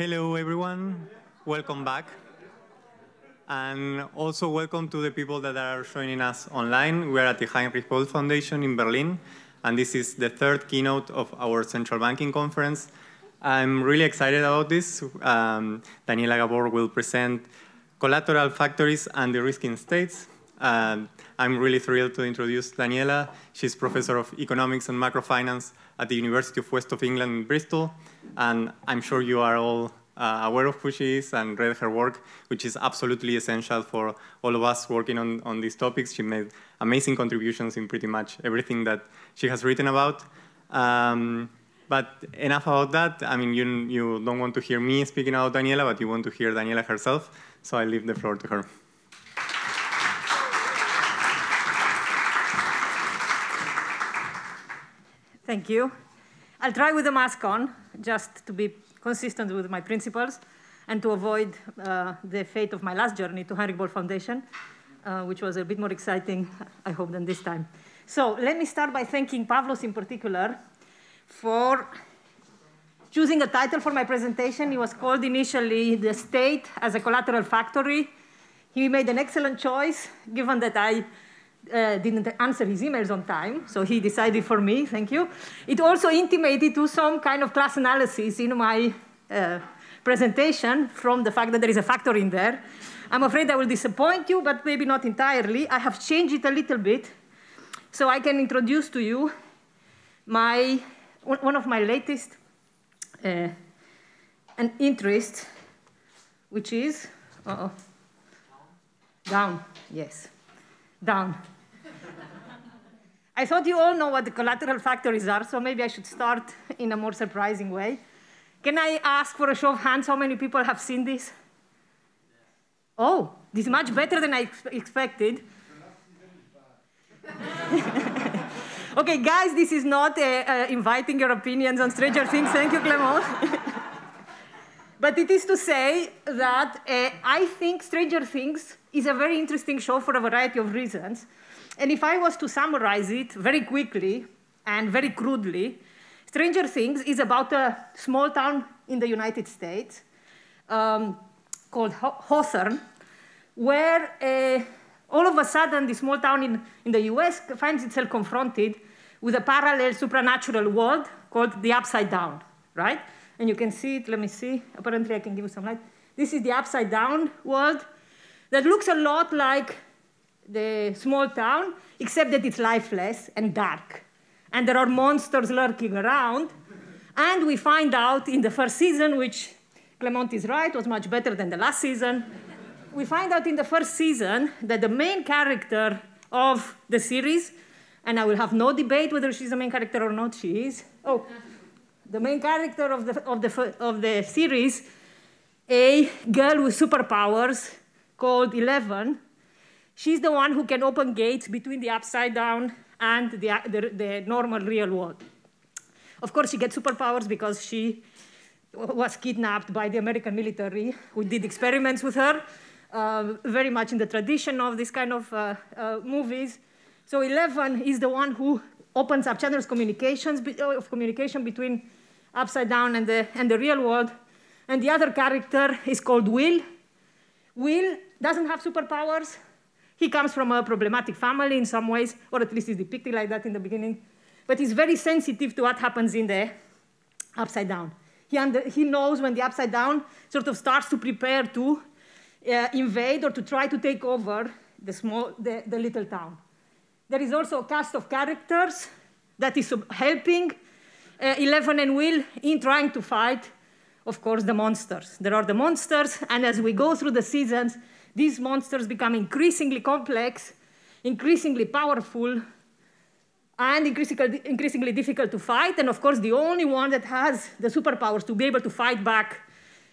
Hello, everyone. Welcome back. And also welcome to the people that are joining us online. We're at the Heinrich Böll Foundation in Berlin, and this is the third keynote of our central banking conference. I'm really excited about this. Um, Daniela Gabor will present collateral factories and de-risking states. Uh, I'm really thrilled to introduce Daniela. She's professor of economics and macrofinance at the University of West of England in Bristol. And I'm sure you are all uh, aware of who she is and read her work, which is absolutely essential for all of us working on, on these topics. She made amazing contributions in pretty much everything that she has written about. Um, but enough about that. I mean, you, you don't want to hear me speaking about Daniela, but you want to hear Daniela herself. So I leave the floor to her. Thank you. I'll try with the mask on, just to be consistent with my principles and to avoid uh, the fate of my last journey to Heinrich Böll Foundation, uh, which was a bit more exciting, I hope, than this time. So let me start by thanking Pavlos in particular for choosing a title for my presentation. It was called initially The State as a Collateral Factory. He made an excellent choice, given that I uh, didn't answer his emails on time, so he decided for me, thank you. It also intimated to some kind of class analysis in my uh, presentation from the fact that there is a factor in there. I'm afraid I will disappoint you, but maybe not entirely. I have changed it a little bit so I can introduce to you my, one of my latest uh, an interest, which is, uh -oh, down, yes down. I thought you all know what the collateral factories are, so maybe I should start in a more surprising way. Can I ask for a show of hands how many people have seen this? Oh, this is much better than I ex expected. okay, guys, this is not uh, uh, inviting your opinions on Stranger Things. Thank you, Clement. but it is to say that uh, I think Stranger Things is a very interesting show for a variety of reasons. And if I was to summarize it very quickly and very crudely, Stranger Things is about a small town in the United States um, called Hawthorne, where uh, all of a sudden the small town in, in the US finds itself confronted with a parallel supernatural world called the Upside Down, right? And you can see it, let me see. Apparently I can give you some light. This is the Upside Down world that looks a lot like the small town, except that it's lifeless and dark. And there are monsters lurking around. And we find out in the first season, which Clement is right, was much better than the last season. we find out in the first season that the main character of the series, and I will have no debate whether she's the main character or not, she is. Oh, the main character of the, of the, of the series, a girl with superpowers called 11, she's the one who can open gates between the upside down and the, the, the normal real world. Of course, she gets superpowers because she was kidnapped by the American military, who did experiments with her, uh, very much in the tradition of this kind of uh, uh, movies. So 11 is the one who opens up channels communications uh, of communication between upside down and the, and the real world. And the other character is called Will. Will doesn't have superpowers. He comes from a problematic family in some ways, or at least is depicted like that in the beginning. But he's very sensitive to what happens in the upside down. He, under, he knows when the upside down sort of starts to prepare to uh, invade or to try to take over the, small, the, the little town. There is also a cast of characters that is helping uh, Eleven and Will in trying to fight, of course, the monsters. There are the monsters, and as we go through the seasons, these monsters become increasingly complex, increasingly powerful, and increasingly, difficult to fight. And of course, the only one that has the superpowers to be able to fight back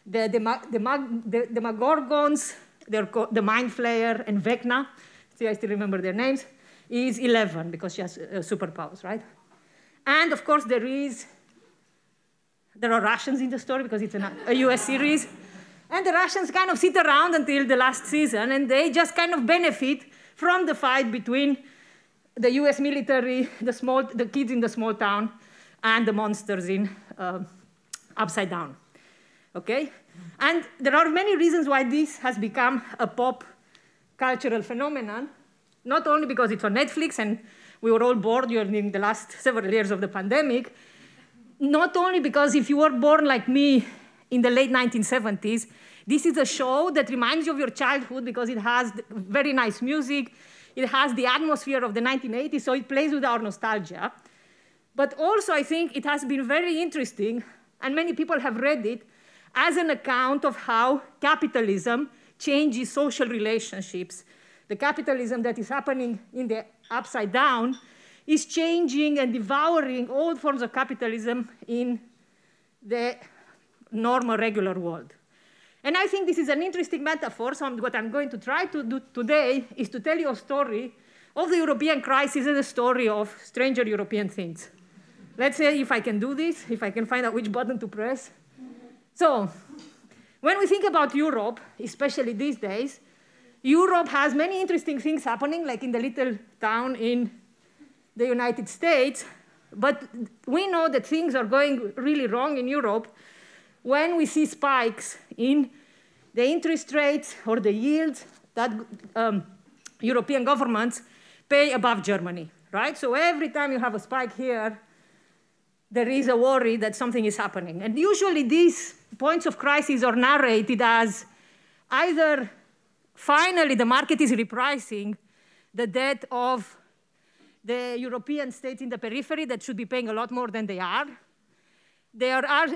the, the, the, the, the Demogorgons, the Mind Flayer, and Vecna, see, I still remember their names, is 11 because she has uh, superpowers, right? And of course, there is, there are Russians in the story because it's an, a US series. And the Russians kind of sit around until the last season, and they just kind of benefit from the fight between the US military, the, small, the kids in the small town, and the monsters in uh, Upside Down. okay? And there are many reasons why this has become a pop cultural phenomenon, not only because it's on Netflix and we were all bored during the last several years of the pandemic, not only because if you were born like me in the late 1970s, this is a show that reminds you of your childhood because it has very nice music, it has the atmosphere of the 1980s, so it plays with our nostalgia. But also, I think it has been very interesting, and many people have read it, as an account of how capitalism changes social relationships. The capitalism that is happening in the upside down is changing and devouring all forms of capitalism in the normal, regular world. And I think this is an interesting metaphor. So what I'm going to try to do today is to tell you a story of the European crisis and a story of stranger European things. Let's say if I can do this, if I can find out which button to press. So, when we think about Europe, especially these days, Europe has many interesting things happening, like in the little town in the United States. But we know that things are going really wrong in Europe when we see spikes in the interest rates or the yields that um, European governments pay above Germany, right? So every time you have a spike here, there is a worry that something is happening. And usually these points of crisis are narrated as either finally the market is repricing the debt of the European states in the periphery that should be paying a lot more than they are. There are,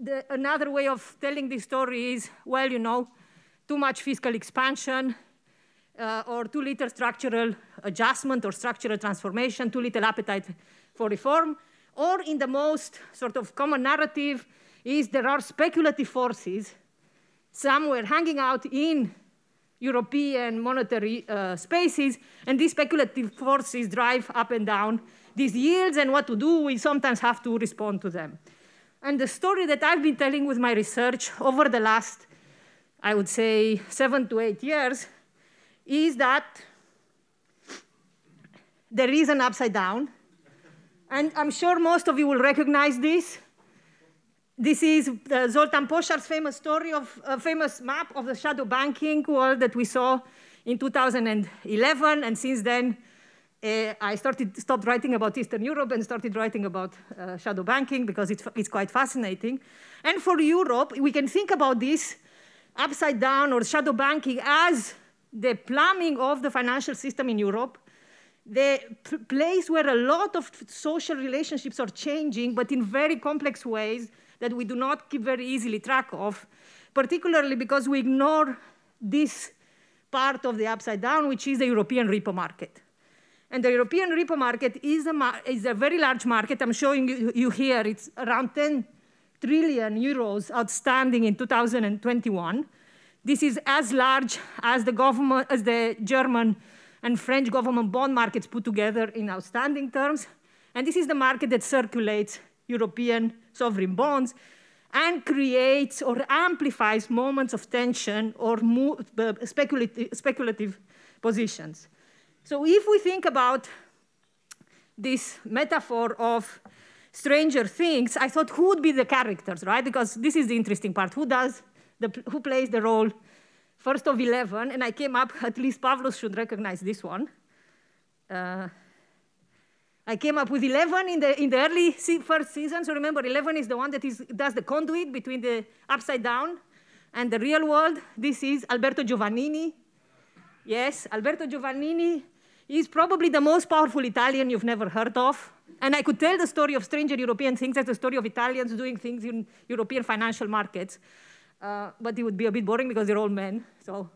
the, another way of telling this story is, well, you know, too much fiscal expansion uh, or too little structural adjustment or structural transformation, too little appetite for reform. Or in the most sort of common narrative is there are speculative forces somewhere hanging out in European monetary uh, spaces, and these speculative forces drive up and down these yields, and what to do, we sometimes have to respond to them. And the story that I've been telling with my research over the last, I would say, seven to eight years, is that there is an upside down, and I'm sure most of you will recognize this. This is uh, Zoltan Pozsar's famous story of a uh, famous map of the shadow banking world that we saw in 2011. And since then, uh, I started stopped writing about Eastern Europe and started writing about uh, shadow banking because it's, it's quite fascinating. And for Europe, we can think about this upside down or shadow banking as the plumbing of the financial system in Europe the place where a lot of social relationships are changing, but in very complex ways that we do not keep very easily track of, particularly because we ignore this part of the upside down, which is the European repo market. And the European repo market is a, is a very large market. I'm showing you, you here. It's around 10 trillion euros outstanding in 2021. This is as large as the government, as the German and French government bond markets put together in outstanding terms. And this is the market that circulates European sovereign bonds and creates or amplifies moments of tension or uh, speculative, speculative positions. So if we think about this metaphor of stranger things, I thought who would be the characters, right? Because this is the interesting part. Who does the, who plays the role first of 11, and I came up, at least Pavlos should recognize this one. Uh, I came up with 11 in the, in the early first season. So remember, 11 is the one that is, does the conduit between the upside down and the real world. This is Alberto Giovannini. Yes, Alberto Giovannini is probably the most powerful Italian you've never heard of. And I could tell the story of stranger European things as the story of Italians doing things in European financial markets. Uh, but it would be a bit boring because they're all men. So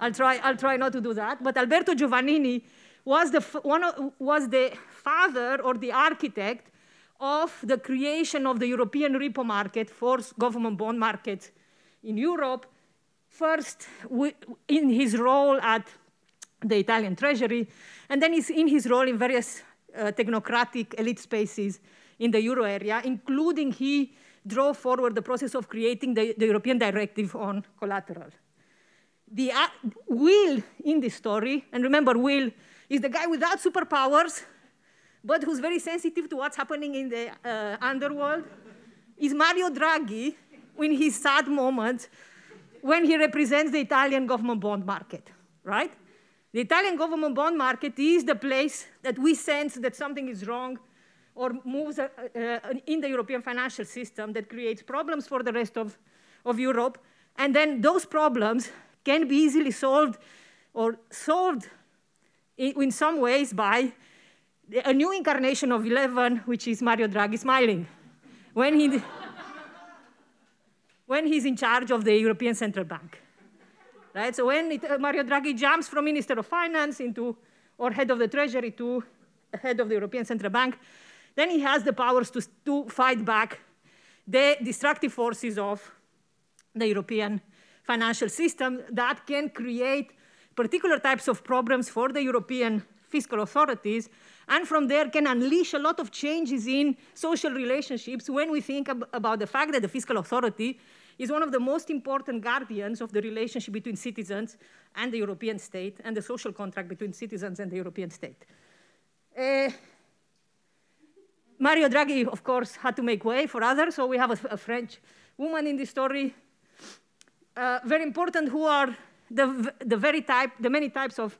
I'll try, I'll try not to do that. But Alberto Giovannini was the, one of, was the father or the architect of the creation of the European repo market for government bond markets in Europe, first in his role at the Italian Treasury, and then he's in his role in various uh, technocratic elite spaces in the euro area, including he drove forward the process of creating the, the European directive on collateral. The uh, Will in this story, and remember, Will is the guy without superpowers, but who's very sensitive to what's happening in the uh, underworld, is Mario Draghi, in his sad moment when he represents the Italian government bond market, right? The Italian government bond market is the place that we sense that something is wrong or moves uh, uh, in the European financial system that creates problems for the rest of, of Europe. And then those problems can be easily solved or solved in, in some ways by a new incarnation of 11, which is Mario Draghi smiling. When, he, when he's in charge of the European Central Bank. Right? So when it, uh, Mario Draghi jumps from Minister of Finance into, or head of the Treasury to head of the European Central Bank, then he has the powers to, to fight back the destructive forces of the European financial system that can create particular types of problems for the European fiscal authorities, and from there can unleash a lot of changes in social relationships when we think ab about the fact that the fiscal authority is one of the most important guardians of the relationship between citizens and the European state and the social contract between citizens and the European state. Uh, Mario Draghi, of course, had to make way for others, so we have a, a French woman in this story, uh, very important, who are the, the very type, the many types of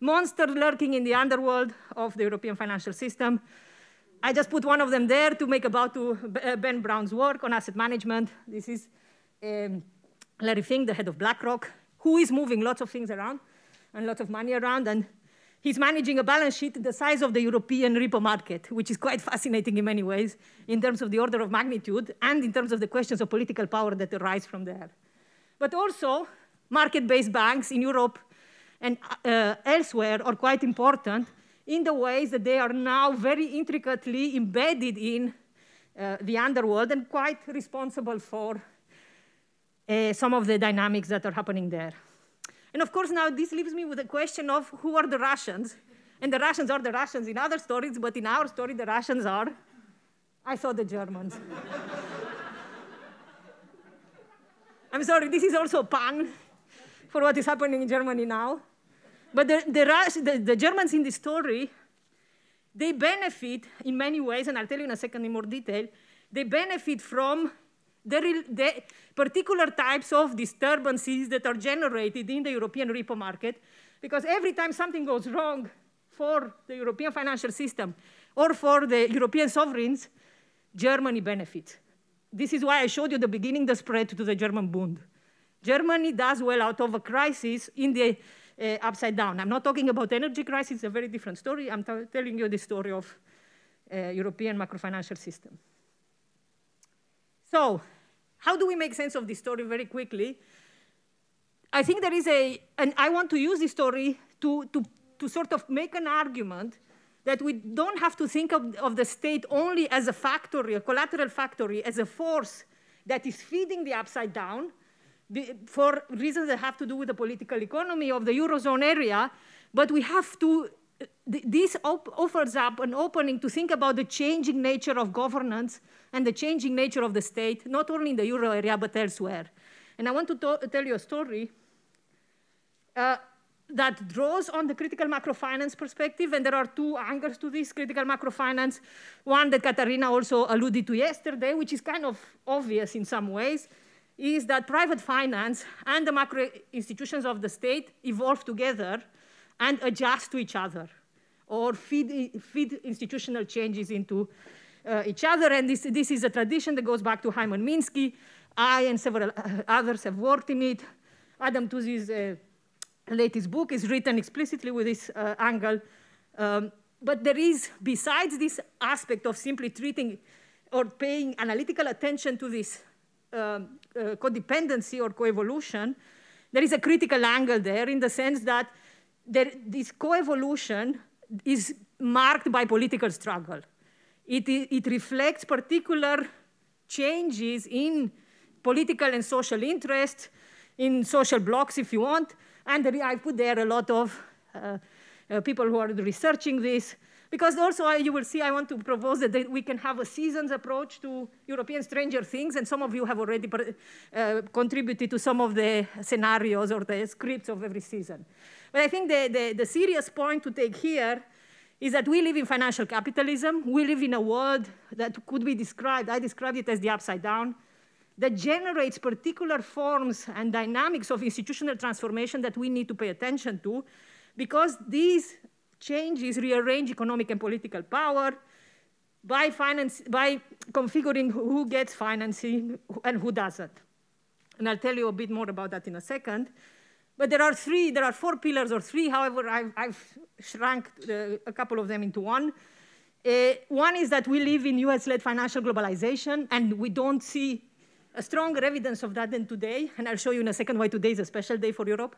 monsters lurking in the underworld of the European financial system. I just put one of them there to make about to uh, Ben Braun's work on asset management. This is um, Larry Fink, the head of BlackRock, who is moving lots of things around and lots of money around. And he's managing a balance sheet the size of the European repo market, which is quite fascinating in many ways in terms of the order of magnitude and in terms of the questions of political power that arise from there. But also, market-based banks in Europe and uh, elsewhere are quite important in the ways that they are now very intricately embedded in uh, the underworld and quite responsible for uh, some of the dynamics that are happening there. And of course, now this leaves me with the question of who are the Russians? And the Russians are the Russians in other stories, but in our story, the Russians are, I saw the Germans. I'm sorry, this is also a pun for what is happening in Germany now. But the, the, the, the Germans in this story, they benefit in many ways, and I'll tell you in a second in more detail, they benefit from the, the, particular types of disturbances that are generated in the European repo market, because every time something goes wrong for the European financial system or for the European sovereigns, Germany benefits. This is why I showed you the beginning the spread to the German Bund. Germany does well out of a crisis in the uh, upside down. I'm not talking about energy crisis, it's a very different story. I'm telling you the story of uh, European macrofinancial system. So how do we make sense of this story very quickly? I think there is a, and I want to use this story to, to, to sort of make an argument that we don't have to think of, of the state only as a factory, a collateral factory, as a force that is feeding the upside down for reasons that have to do with the political economy of the Eurozone area, but we have to, this offers up an opening to think about the changing nature of governance and the changing nature of the state, not only in the euro area, but elsewhere. And I want to tell you a story uh, that draws on the critical macrofinance perspective, and there are two angles to this critical macrofinance. One that Katarina also alluded to yesterday, which is kind of obvious in some ways, is that private finance and the macro institutions of the state evolve together and adjust to each other or feed, feed institutional changes into uh, each other. And this, this is a tradition that goes back to Hyman Minsky. I and several others have worked in it. Adam Tooze's uh, latest book is written explicitly with this uh, angle. Um, but there is, besides this aspect of simply treating or paying analytical attention to this um, uh, codependency or coevolution, there is a critical angle there in the sense that there, this coevolution is marked by political struggle. It, it reflects particular changes in political and social interest, in social blocks, if you want. And I put there a lot of uh, uh, people who are researching this. Because also, uh, you will see, I want to propose that we can have a seasons approach to European Stranger Things, and some of you have already uh, contributed to some of the scenarios or the scripts of every season. But I think the, the, the serious point to take here is that we live in financial capitalism. We live in a world that could be described, I described it as the upside down. that generates particular forms and dynamics of institutional transformation that we need to pay attention to because these changes rearrange economic and political power by, finance, by configuring who gets financing and who doesn't. And I'll tell you a bit more about that in a second. But there are three, there are four pillars or three, however, I've, I've shrunk the, a couple of them into one. Uh, one is that we live in US-led financial globalization, and we don't see a stronger evidence of that than today. And I'll show you in a second why today is a special day for Europe.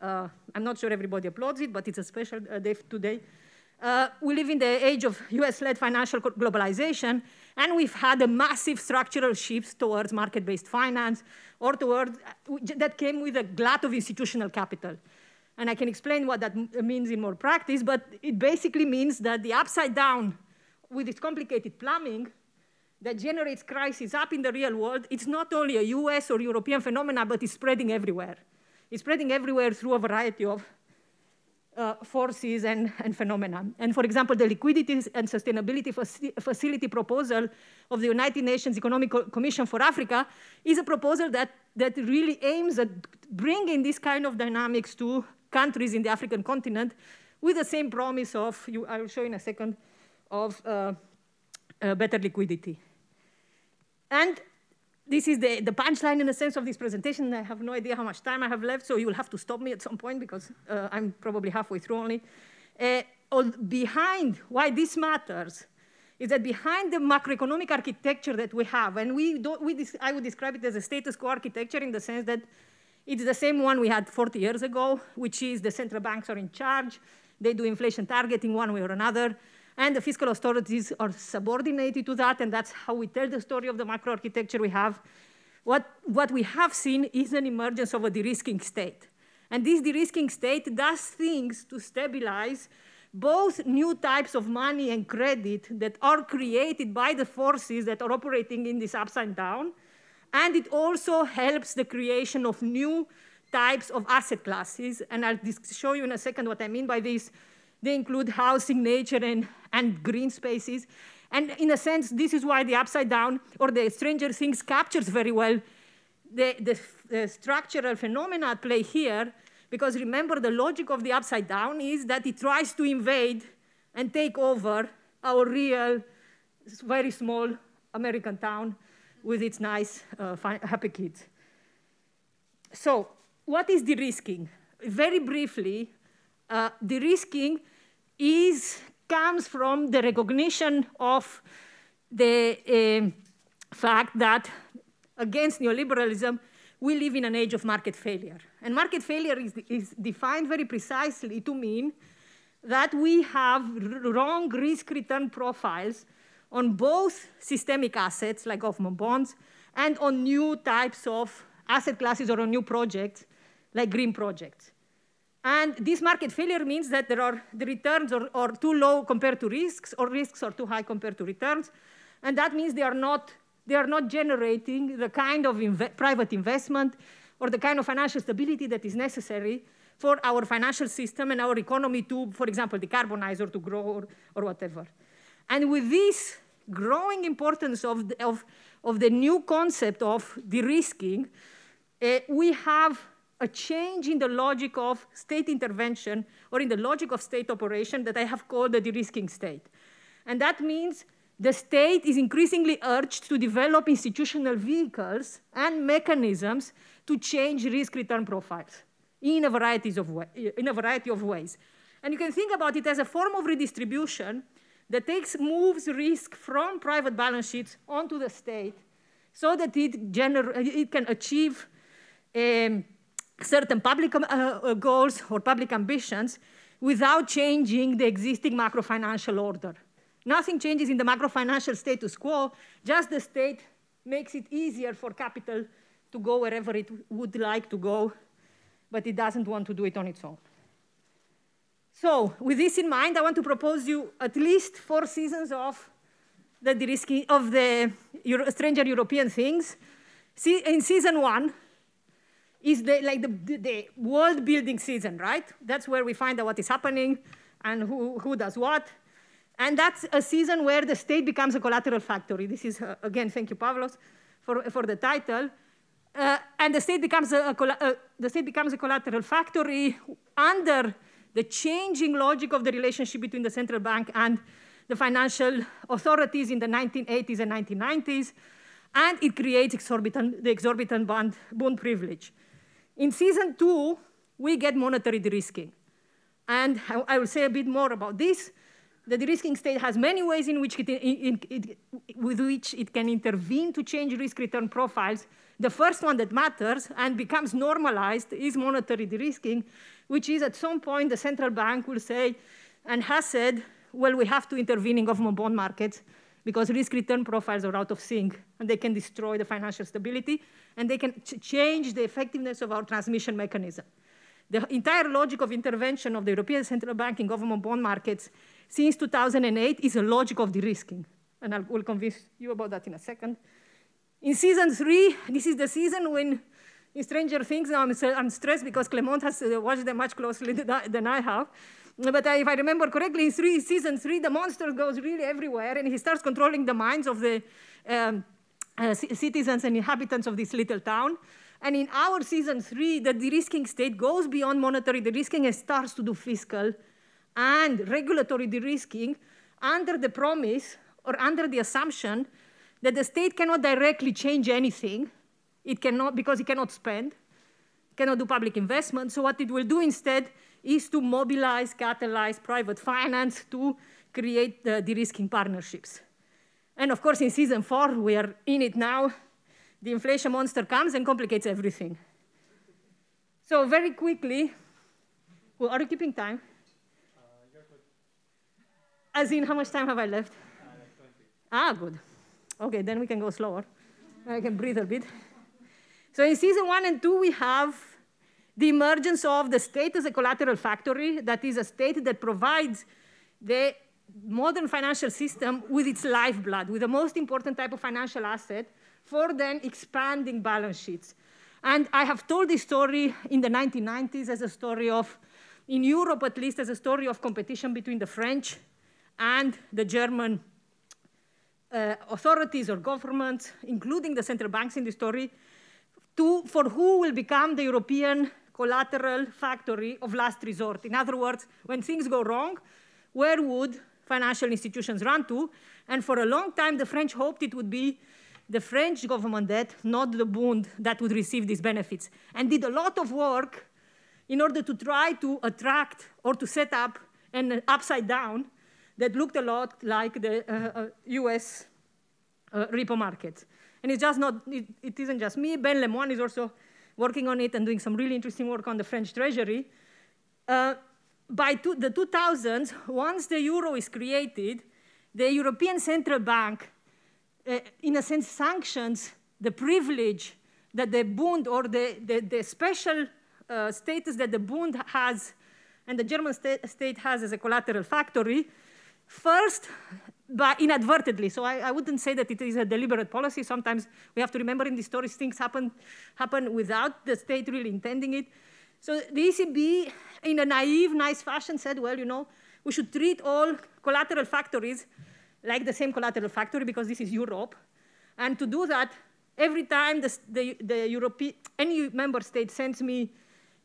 Uh, I'm not sure everybody applauds it, but it's a special uh, day today. Uh, we live in the age of US-led financial globalization, and we've had a massive structural shift towards market-based finance, or toward uh, that came with a glut of institutional capital. And I can explain what that means in more practice, but it basically means that the upside down with its complicated plumbing that generates crisis up in the real world, it's not only a US or European phenomenon, but it's spreading everywhere. It's spreading everywhere through a variety of uh, forces and, and phenomena. And for example, the liquidity and sustainability facility proposal of the United Nations Economic Commission for Africa is a proposal that, that really aims at bringing this kind of dynamics to countries in the African continent with the same promise of, you, I will show in a second, of uh, uh, better liquidity. And this is the, the punchline in a sense of this presentation. I have no idea how much time I have left, so you will have to stop me at some point because uh, I'm probably halfway through only. Uh, behind why this matters is that behind the macroeconomic architecture that we have, and we don't, we I would describe it as a status quo architecture in the sense that it's the same one we had 40 years ago, which is the central banks are in charge. They do inflation targeting one way or another. And the fiscal authorities are subordinated to that, and that's how we tell the story of the macro architecture we have. What, what we have seen is an emergence of a de-risking state. And this de-risking state does things to stabilize both new types of money and credit that are created by the forces that are operating in this upside down. And it also helps the creation of new types of asset classes. And I'll show you in a second what I mean by this. They include housing, nature, and, and green spaces. And in a sense, this is why the upside down or the Stranger Things captures very well the, the, the structural phenomena at play here, because remember the logic of the upside down is that it tries to invade and take over our real, very small American town with its nice, uh, happy kids. So what is de-risking? Very briefly, uh, de-risking is, comes from the recognition of the uh, fact that against neoliberalism, we live in an age of market failure. And market failure is, is defined very precisely to mean that we have wrong risk-return profiles on both systemic assets, like government bonds, and on new types of asset classes or on new projects, like green projects. And this market failure means that there are, the returns are, are too low compared to risks, or risks are too high compared to returns. And that means they are not, they are not generating the kind of private investment or the kind of financial stability that is necessary for our financial system and our economy to, for example, decarbonize or to grow or, or whatever. And with this growing importance of the, of, of the new concept of de-risking, uh, we have a change in the logic of state intervention or in the logic of state operation that I have called the de-risking state. And that means the state is increasingly urged to develop institutional vehicles and mechanisms to change risk-return profiles in a, varieties of way, in a variety of ways. And you can think about it as a form of redistribution that takes, moves risk from private balance sheets onto the state so that it, it can achieve um, certain public uh, uh, goals or public ambitions without changing the existing macro-financial order. Nothing changes in the macro-financial status quo, just the state makes it easier for capital to go wherever it would like to go, but it doesn't want to do it on its own. So with this in mind, I want to propose you at least four seasons of the of the Euro, stranger European things. See, in season one, is the, like the, the world building season, right? That's where we find out what is happening and who, who does what. And that's a season where the state becomes a collateral factory. This is, uh, again, thank you, Pavlos, for, for the title. Uh, and the state becomes a, a uh, the state becomes a collateral factory under the changing logic of the relationship between the central bank and the financial authorities in the 1980s and 1990s, and it creates exorbitant, the exorbitant bond, bond privilege. In season two, we get monetary de-risking. And I, will say a bit more about this. The de-risking state has many ways in which it, in, it, with which it can intervene to change risk-return profiles. The first one that matters and becomes normalized is monetary de-risking, which is at some point the central bank will say, and has said, well, we have to intervene in government bond markets because risk-return profiles are out of sync, and they can destroy the financial stability, and they can ch change the effectiveness of our transmission mechanism. The entire logic of intervention of the European Central Bank in government bond markets since 2008 is a logic of de-risking, and I will convince you about that in a second. In season three, this is the season when in Stranger Things, I'm, I'm stressed because Clement has uh, watched them much closely than I have. But if I remember correctly, in three, season three, the monster goes really everywhere, and he starts controlling the minds of the um, uh, citizens and inhabitants of this little town. And in our season three, the de-risking state goes beyond monetary de-risking and starts to do fiscal and regulatory de-risking under the promise or under the assumption that the state cannot directly change anything. It cannot, because it cannot spend, cannot do public investment. So what it will do instead is to mobilize, catalyze private finance to create the de-risking partnerships. And of course, in season four, we are in it now. The inflation monster comes and complicates everything. So very quickly, well, are you keeping time? Uh, As in, how much time have I left? Uh, ah, good. Okay, then we can go slower. I can breathe a bit. So in season one and two, we have the emergence of the state as a collateral factory, that is a state that provides the modern financial system with its lifeblood, with the most important type of financial asset for then expanding balance sheets. And I have told this story in the 1990s as a story of, in Europe at least, as a story of competition between the French and the German uh, authorities or governments, including the central banks in the story, to, for who will become the European collateral factory of last resort. In other words, when things go wrong, where would financial institutions run to? And for a long time, the French hoped it would be the French government debt, not the Bund, that would receive these benefits, and did a lot of work in order to try to attract or to set up an upside down that looked a lot like the uh, uh, US uh, repo market. And it's just not, it, it isn't just me. Ben Lemoine is also working on it and doing some really interesting work on the French treasury. Uh, by two, the 2000s, once the euro is created, the European Central Bank, uh, in a sense, sanctions the privilege that the Bund or the, the, the special uh, status that the Bund has and the German state, state has as a collateral factory, first but inadvertently. So I, I, wouldn't say that it is a deliberate policy. Sometimes we have to remember in these stories things happen, happen without the state really intending it. So the ECB, in a naive, nice fashion, said, well, you know, we should treat all collateral factories like the same collateral factory because this is Europe. And to do that, every time the, the, the European, any member state sends me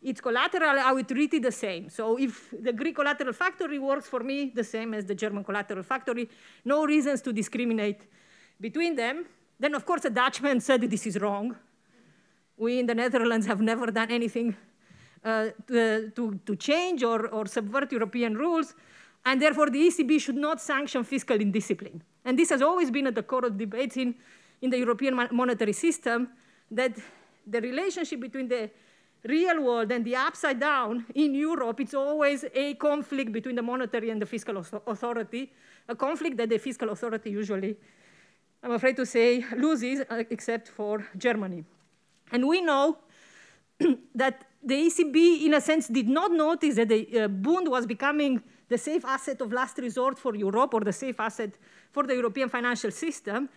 its collateral, I would treat it the same. So if the Greek collateral factory works for me the same as the German collateral factory, no reasons to discriminate between them. Then, of course, a Dutchman said this is wrong. We in the Netherlands have never done anything uh, to, to, to, change or, or subvert European rules, and therefore the ECB should not sanction fiscal indiscipline. And this has always been at the core of debates in, in the European monetary system, that the relationship between the real world and the upside down in Europe, it's always a conflict between the monetary and the fiscal authority, a conflict that the fiscal authority usually, I'm afraid to say, loses, uh, except for Germany. And we know that the ECB, in a sense, did not notice that the uh, Bund was becoming the safe asset of last resort for Europe or the safe asset for the European financial system,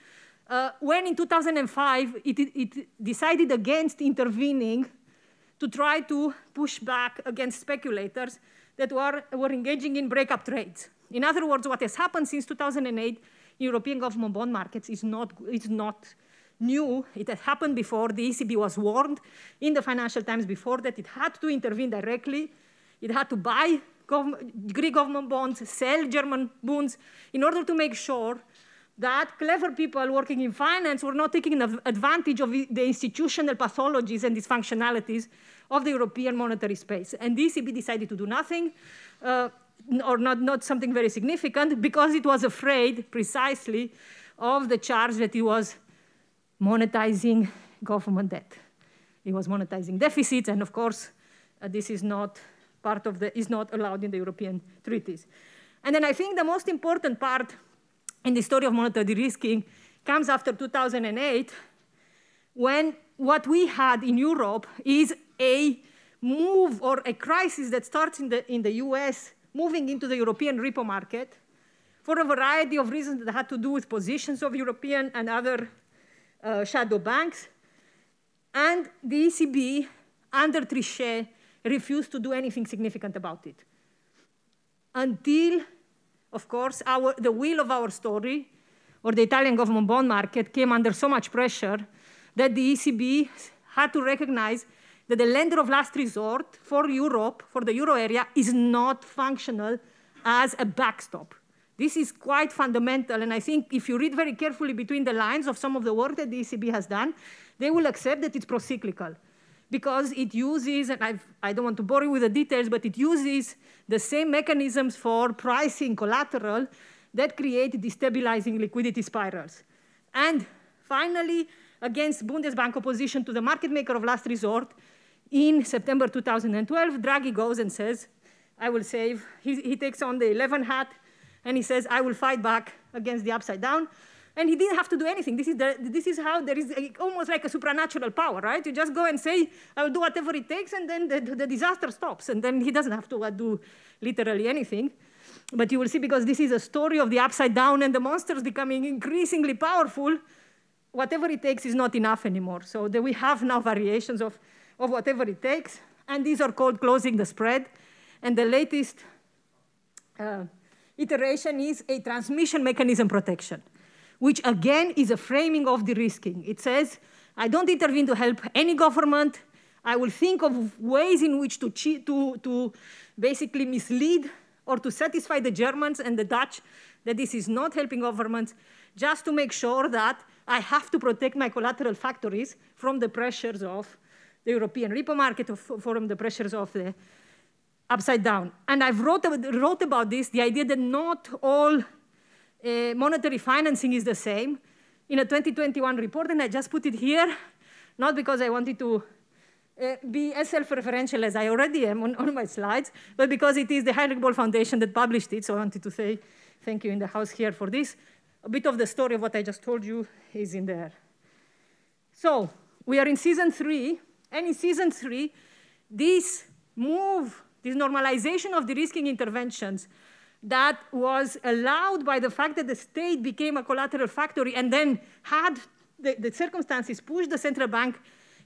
uh, when in 2005 it, it, decided against intervening to try to push back against speculators that were, were engaging in breakup trades. In other words, what has happened since 2008 European government bond markets is not, is not new it had happened before. The ECB was warned in the Financial Times before that it had to intervene directly. It had to buy Greek government bonds, sell German bonds, in order to make sure that clever people working in finance were not taking advantage of the institutional pathologies and dysfunctionalities of the European monetary space. And the ECB decided to do nothing, uh, or not, not something very significant, because it was afraid precisely of the charge that it was monetizing government debt. It was monetizing deficits, and of course, uh, this is not part of the, is not allowed in the European treaties. And then I think the most important part in the story of monetary de-risking comes after 2008, when what we had in Europe is a move or a crisis that starts in the, in the US, moving into the European repo market for a variety of reasons that had to do with positions of European and other uh, shadow banks. And the ECB, under Trichet, refused to do anything significant about it. Until, of course, our, the Will of our story, or the Italian government bond market, came under so much pressure that the ECB had to recognize that the lender of last resort for Europe, for the euro area, is not functional as a backstop. This is quite fundamental, and I think if you read very carefully between the lines of some of the work that the ECB has done, they will accept that it's procyclical because it uses, and I've, I do not want to bore you with the details, but it uses the same mechanisms for pricing collateral that create destabilizing liquidity spirals. And finally, against Bundesbank opposition to the market maker of last resort, in September 2012, Draghi goes and says, I will save. He, he takes on the 11 hat and he says, I will fight back against the upside down. And he didn't have to do anything. This is, the, this is how there is a, almost like a supernatural power, right? You just go and say, I will do whatever it takes, and then the, the disaster stops. And then he doesn't have to uh, do literally anything. But you will see, because this is a story of the upside down and the monsters becoming increasingly powerful, whatever it takes is not enough anymore. So we have now variations of of whatever it takes. And these are called closing the spread. And the latest uh, iteration is a transmission mechanism protection, which again is a framing of de-risking. It says, I don't intervene to help any government. I will think of ways in which to, cheat, to, to basically mislead or to satisfy the Germans and the Dutch that this is not helping governments, just to make sure that I have to protect my collateral factories from the pressures of the European repo market from the pressures of the upside down. And I've wrote, wrote about this, the idea that not all uh, monetary financing is the same in a 2021 report, and I just put it here, not because I wanted to uh, be as self-referential as I already am on, on, my slides, but because it is the Heinrich Böll Foundation that published it, so I wanted to say thank you in the house here for this. A bit of the story of what I just told you is in there. So we are in season three, and in season three, this move, this normalization of de-risking interventions that was allowed by the fact that the state became a collateral factory and then had the, the circumstances push the central bank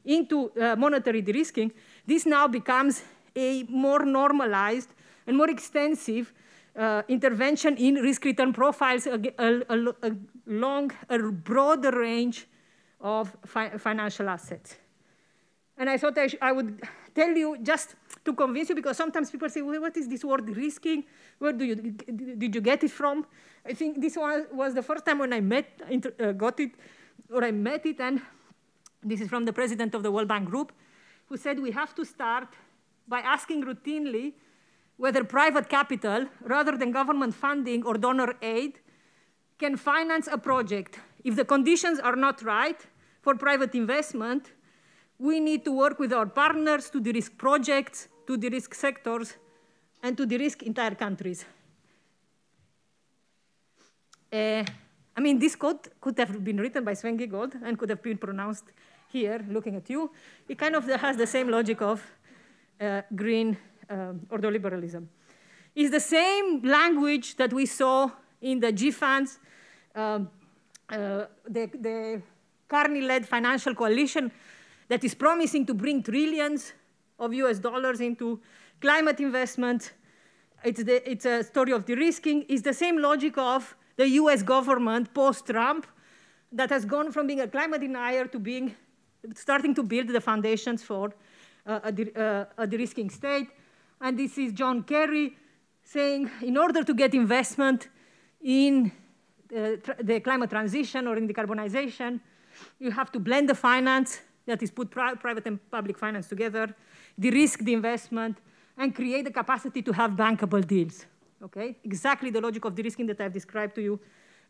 into uh, monetary de-risking, this now becomes a more normalized and more extensive uh, intervention in risk return profiles along a broader range of fi financial assets. And I thought I, I, would tell you just to convince you, because sometimes people say, well, what is this word risking? Where do you, did you get it from? I think this one was the first time when I met, uh, got it, or I met it, and this is from the president of the World Bank Group, who said we have to start by asking routinely whether private capital, rather than government funding or donor aid, can finance a project. If the conditions are not right for private investment, we need to work with our partners to de-risk projects, to de-risk sectors, and to de-risk entire countries. Uh, I mean, this code could have been written by Sven Giegold and could have been pronounced here, looking at you. It kind of has the same logic of uh, green um, ordoliberalism. It's the same language that we saw in the GFANZ, um, uh, the, the Carney-led financial coalition that is promising to bring trillions of US dollars into climate investment. It's, the, it's a story of de-risking. It's the same logic of the US government post-Trump that has gone from being a climate denier to being, starting to build the foundations for uh, a, de uh, a de-risking state. And this is John Kerry saying, in order to get investment in uh, the climate transition or in decarbonization, you have to blend the finance, that is put pri private and public finance together, de-risk the investment, and create the capacity to have bankable deals. Okay, exactly the logic of de-risking that I've described to you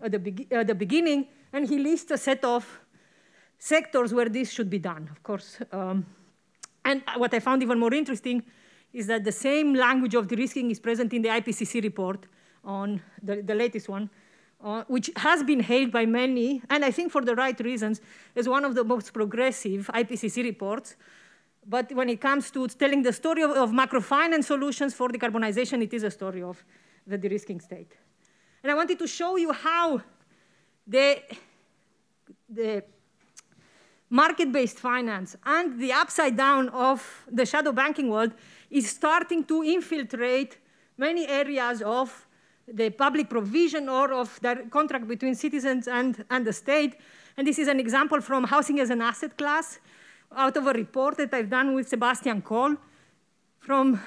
at the, be at the beginning, and he lists a set of sectors where this should be done, of course. Um, and what I found even more interesting is that the same language of de-risking is present in the IPCC report on the, the latest one, uh, which has been hailed by many, and I think for the right reasons, as one of the most progressive IPCC reports. But when it comes to telling the story of, of macrofinance solutions for decarbonization, it is a story of the de-risking state. And I wanted to show you how the, the market-based finance and the upside down of the shadow banking world is starting to infiltrate many areas of the public provision or of the contract between citizens and, and the state. And this is an example from housing as an asset class out of a report that I've done with Sebastian Kohl from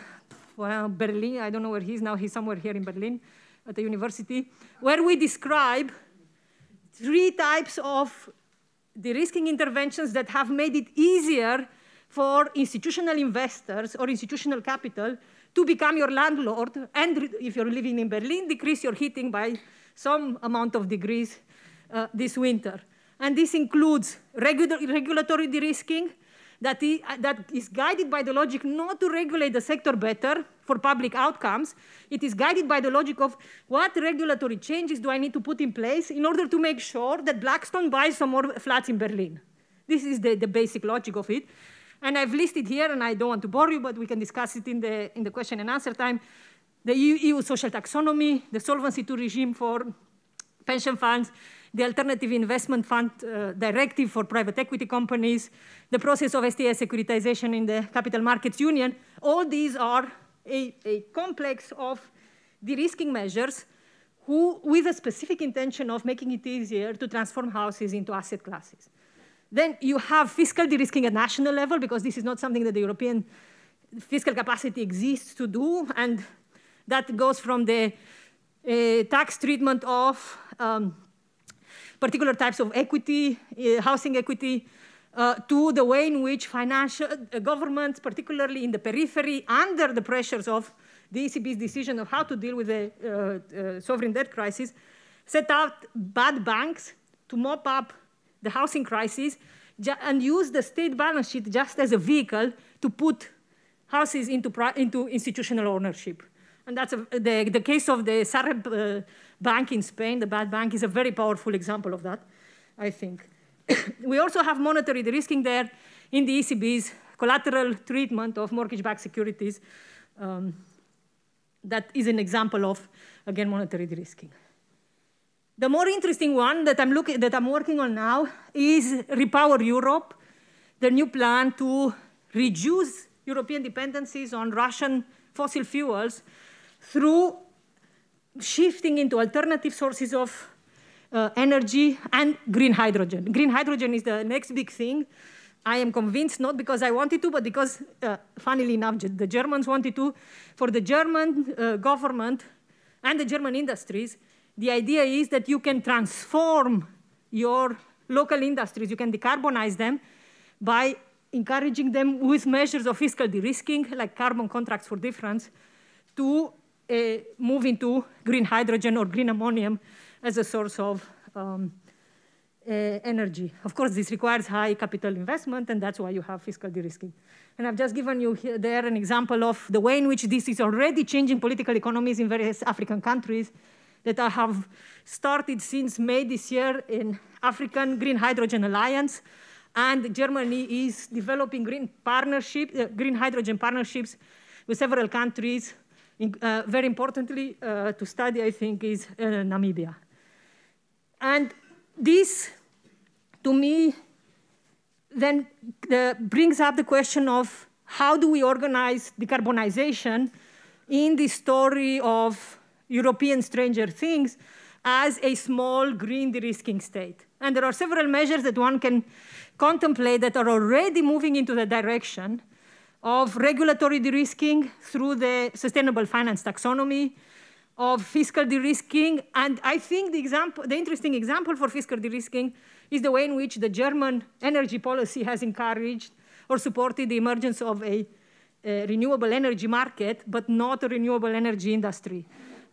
well, Berlin. I don't know where he is now. He's somewhere here in Berlin at the university, where we describe three types of de-risking interventions that have made it easier for institutional investors or institutional capital to become your landlord, and if you're living in Berlin, decrease your heating by some amount of degrees uh, this winter. And this includes regu regulatory de-risking, that is guided by the logic not to regulate the sector better for public outcomes. It is guided by the logic of what regulatory changes do I need to put in place in order to make sure that Blackstone buys some more flats in Berlin. This is the, the basic logic of it. And I've listed here, and I don't want to bore you, but we can discuss it in the, in the question and answer time, the EU, social taxonomy, the Solvency II regime for pension funds, the Alternative Investment Fund uh, Directive for private equity companies, the process of STS securitization in the Capital Markets Union, all these are a, a complex of de-risking measures who, with a specific intention of making it easier to transform houses into asset classes. Then you have fiscal de-risking at national level, because this is not something that the European fiscal capacity exists to do, and that goes from the uh, tax treatment of um, particular types of equity, uh, housing equity, uh, to the way in which financial uh, governments, particularly in the periphery, under the pressures of the ECB's decision of how to deal with the uh, uh, sovereign debt crisis, set out bad banks to mop up the housing crisis and use the state balance sheet just as a vehicle to put houses into, into institutional ownership. And that's a, the, the case of the Sareb uh, bank in Spain, the bad bank, is a very powerful example of that, I think. we also have monetary de-risking there in the ECB's collateral treatment of mortgage-backed securities. Um, that is an example of, again, monetary de-risking. The more interesting one that I'm, looking, that I'm working on now is Repower Europe, the new plan to reduce European dependencies on Russian fossil fuels through shifting into alternative sources of uh, energy and green hydrogen. Green hydrogen is the next big thing. I am convinced, not because I wanted to, but because, uh, funnily enough, the Germans wanted to. For the German uh, government and the German industries, the idea is that you can transform your local industries, you can decarbonize them by encouraging them with measures of fiscal de-risking, like carbon contracts for difference, to uh, move into green hydrogen or green ammonium as a source of um, uh, energy. Of course, this requires high capital investment, and that's why you have fiscal de-risking. And I've just given you here, there an example of the way in which this is already changing political economies in various African countries that I have started since May this year in African Green Hydrogen Alliance. And Germany is developing green partnership, uh, green hydrogen partnerships with several countries. In, uh, very importantly, uh, to study, I think, is uh, Namibia. And this, to me, then the, brings up the question of how do we organize decarbonization in the story of European Stranger Things as a small green de-risking state. And there are several measures that one can contemplate that are already moving into the direction of regulatory de-risking through the sustainable finance taxonomy, of fiscal de-risking. And I think the, example, the interesting example for fiscal de-risking is the way in which the German energy policy has encouraged or supported the emergence of a, a renewable energy market, but not a renewable energy industry.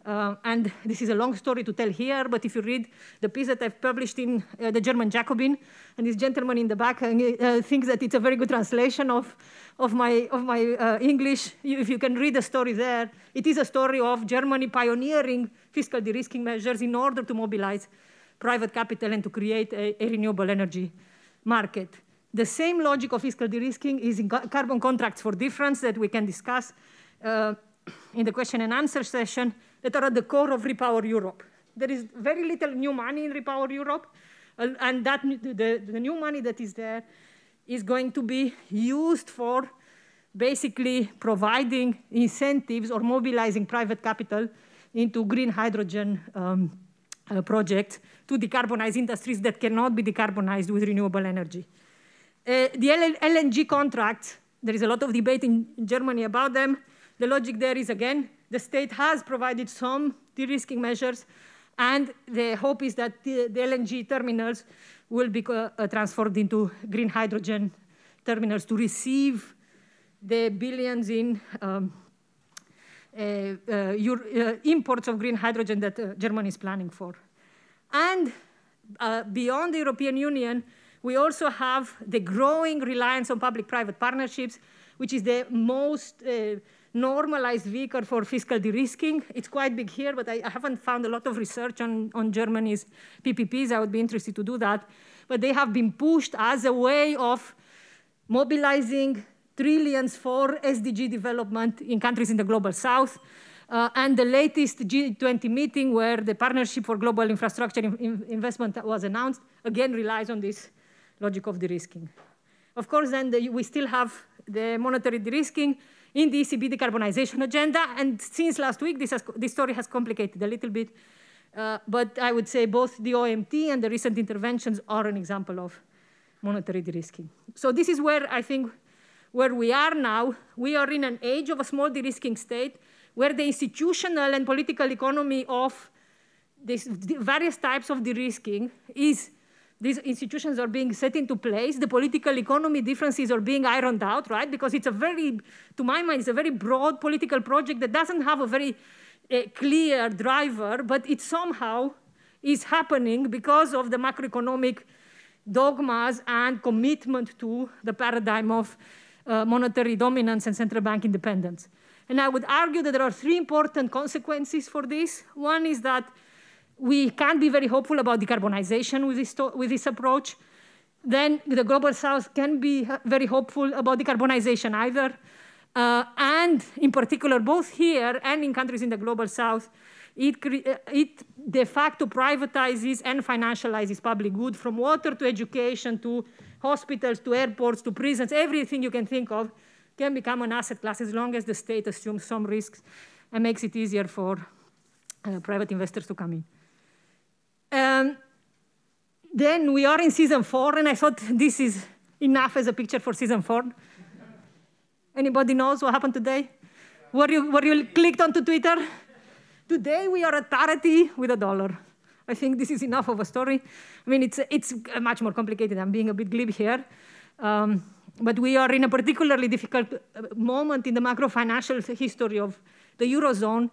Uh, and this is a long story to tell here, but if you read the piece that I've published in uh, the German Jacobin, and this gentleman in the back uh, thinks that it's a very good translation of, of my, of my uh, English, if you can read the story there, it is a story of Germany pioneering fiscal de-risking measures in order to mobilize private capital and to create a, a renewable energy market. The same logic of fiscal de-risking is in carbon contracts for difference that we can discuss uh, in the question and answer session that are at the core of Repower Europe. There is very little new money in Repower Europe, and that the, the new money that is there is going to be used for basically providing incentives or mobilizing private capital into green hydrogen um, uh, projects to decarbonize industries that cannot be decarbonized with renewable energy. Uh, the LNG contracts, there is a lot of debate in Germany about them. The logic there is, again, the state has provided some de-risking measures, and the hope is that the, the LNG terminals will be uh, transformed into green hydrogen terminals to receive the billions in um, uh, uh, your, uh, imports of green hydrogen that uh, Germany is planning for. And uh, beyond the European Union, we also have the growing reliance on public-private partnerships, which is the most normalized vehicle for fiscal de-risking. It's quite big here, but I, I, haven't found a lot of research on, on Germany's PPPs. I would be interested to do that. But they have been pushed as a way of mobilizing trillions for SDG development in countries in the global south. Uh, and the latest G20 meeting where the Partnership for Global Infrastructure in Investment was announced, again relies on this logic of de-risking. Of course, then the, we still have the monetary de-risking, in the ECB decarbonization agenda. And since last week, this, has, this story has complicated a little bit. Uh, but I would say both the OMT and the recent interventions are an example of monetary de-risking. So this is where I think where we are now. We are in an age of a small de-risking state where the institutional and political economy of these various types of de-risking is these institutions are being set into place. The political economy differences are being ironed out, right? Because it's a very, to my mind, it's a very broad political project that doesn't have a very uh, clear driver, but it somehow is happening because of the macroeconomic dogmas and commitment to the paradigm of uh, monetary dominance and central bank independence. And I would argue that there are three important consequences for this. One is that we can't be very hopeful about decarbonization with this, with this approach. Then the global south can be very hopeful about decarbonization either. Uh, and in particular, both here and in countries in the global south, it, uh, it de facto privatizes and financializes public good from water to education to hospitals to airports to prisons, everything you can think of can become an asset class as long as the state assumes some risks and makes it easier for uh, private investors to come in. Then we are in season four, and I thought this is enough as a picture for season four. Anybody knows what happened today? Were you, were you clicked onto Twitter? Today we are at parity with a dollar. I think this is enough of a story. I mean, it's, it's much more complicated. I'm being a bit glib here. Um, but we are in a particularly difficult uh, moment in the macro financial history of the Eurozone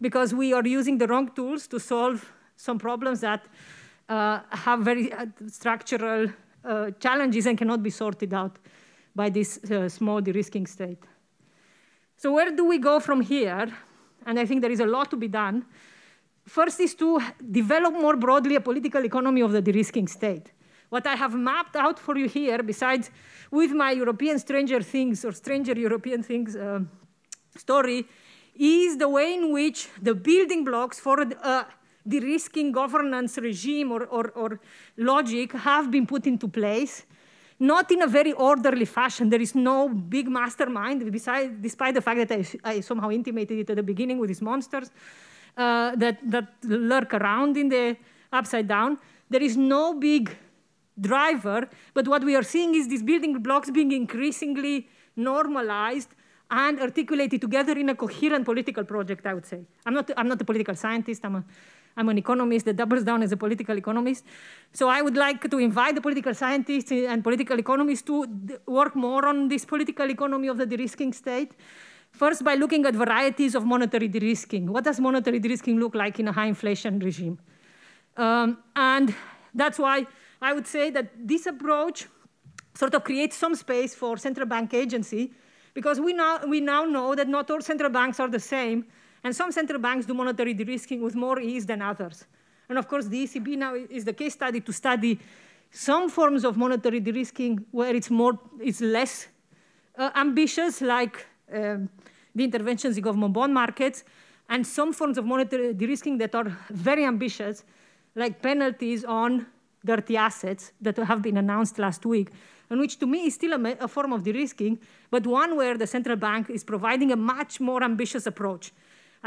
because we are using the wrong tools to solve some problems that have very uh, structural uh, challenges and cannot be sorted out by this uh, small de-risking state. So where do we go from here? And I think there is a lot to be done. First is to develop more broadly a political economy of the de-risking state. What I have mapped out for you here, besides with my European Stranger Things or Stranger European Things uh, story, is the way in which the building blocks for uh, de-risking governance regime or, or, or logic have been put into place, not in a very orderly fashion. There is no big mastermind, despite the fact that I, I, somehow intimated it at the beginning with these monsters uh, that, that lurk around in the upside down. there is no big driver, but what we are seeing is these building blocks being increasingly normalized and articulated together in a coherent political project, I would say. I'm not, I'm not a political scientist, I'm, a, I'm an economist that doubles down as a political economist. So I would like to invite the political scientists and political economists to work more on this political economy of the de-risking state. First, by looking at varieties of monetary de-risking. What does monetary de-risking look like in a high inflation regime? Um, and that's why I would say that this approach sort of creates some space for central bank agency because we now, we now know that not all central banks are the same, and some central banks do monetary de-risking with more ease than others. And of course, the ECB now is the case study to study some forms of monetary de-risking where it's, more, it's less uh, ambitious, like um, the interventions in government bond markets, and some forms of monetary de-risking that are very ambitious, like penalties on dirty assets that have been announced last week, and which to me is still a, a form of de-risking, but one where the central bank is providing a much more ambitious approach.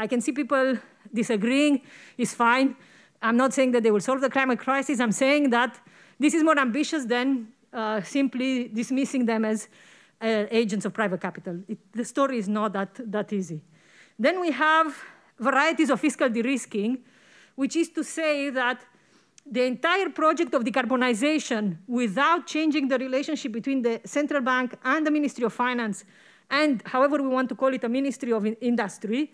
I can see people disagreeing, it's fine. I'm not saying that they will solve the climate crisis. I'm saying that this is more ambitious than uh, simply dismissing them as uh, agents of private capital. It, the story is not that, that easy. Then we have varieties of fiscal de-risking, which is to say that the entire project of decarbonization without changing the relationship between the central bank and the Ministry of Finance, and however we want to call it, a Ministry of Industry,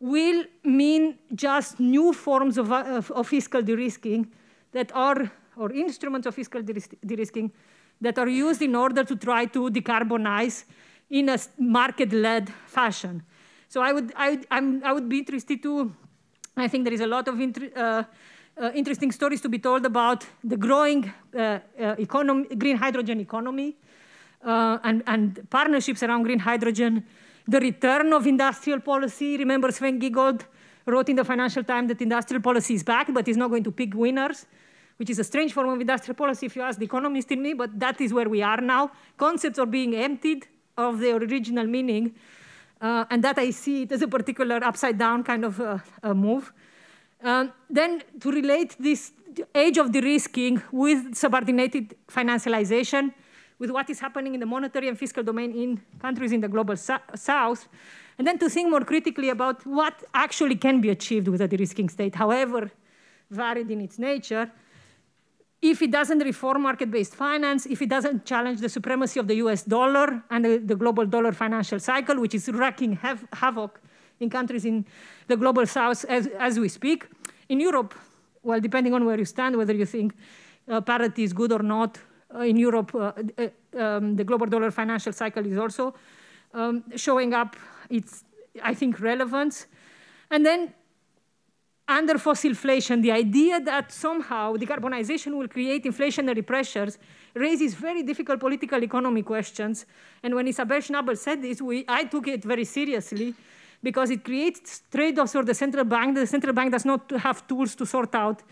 will mean just new forms of, of, of fiscal de-risking that are, or instruments of fiscal de-risking that are used in order to try to decarbonize in a market-led fashion. So I would, I, I'm, I would be interested to, I think there is a lot of uh, uh, interesting stories to be told about the growing uh, uh economy, green hydrogen economy uh, and, and partnerships around green hydrogen, the return of industrial policy. Remember Sven Giegold wrote in the Financial Times that industrial policy is back, but is not going to pick winners which is a strange form of industrial policy if you ask the economist in me, but that is where we are now. Concepts are being emptied of their original meaning, uh, and that I see it as a particular upside down kind of uh, move. Um, then to relate this age of de-risking with subordinated financialization, with what is happening in the monetary and fiscal domain in countries in the global south, and then to think more critically about what actually can be achieved with a de-risking state, however varied in its nature, if it doesn't reform market-based finance, if it doesn't challenge the supremacy of the US dollar and the, the global dollar financial cycle, which is wreaking hav havoc in countries in the global south as, as we speak. In Europe, well, depending on where you stand, whether you think uh, parity is good or not, in Europe, uh, uh um, the global dollar financial cycle is also um, showing up its, I think, relevance. And then under fossil inflation, the idea that somehow decarbonization will create inflationary pressures raises very difficult political economy questions. And when Isabel Schnabel said this, we, I took it very seriously because it creates trade-offs for the central bank. The central bank does not have tools to sort out,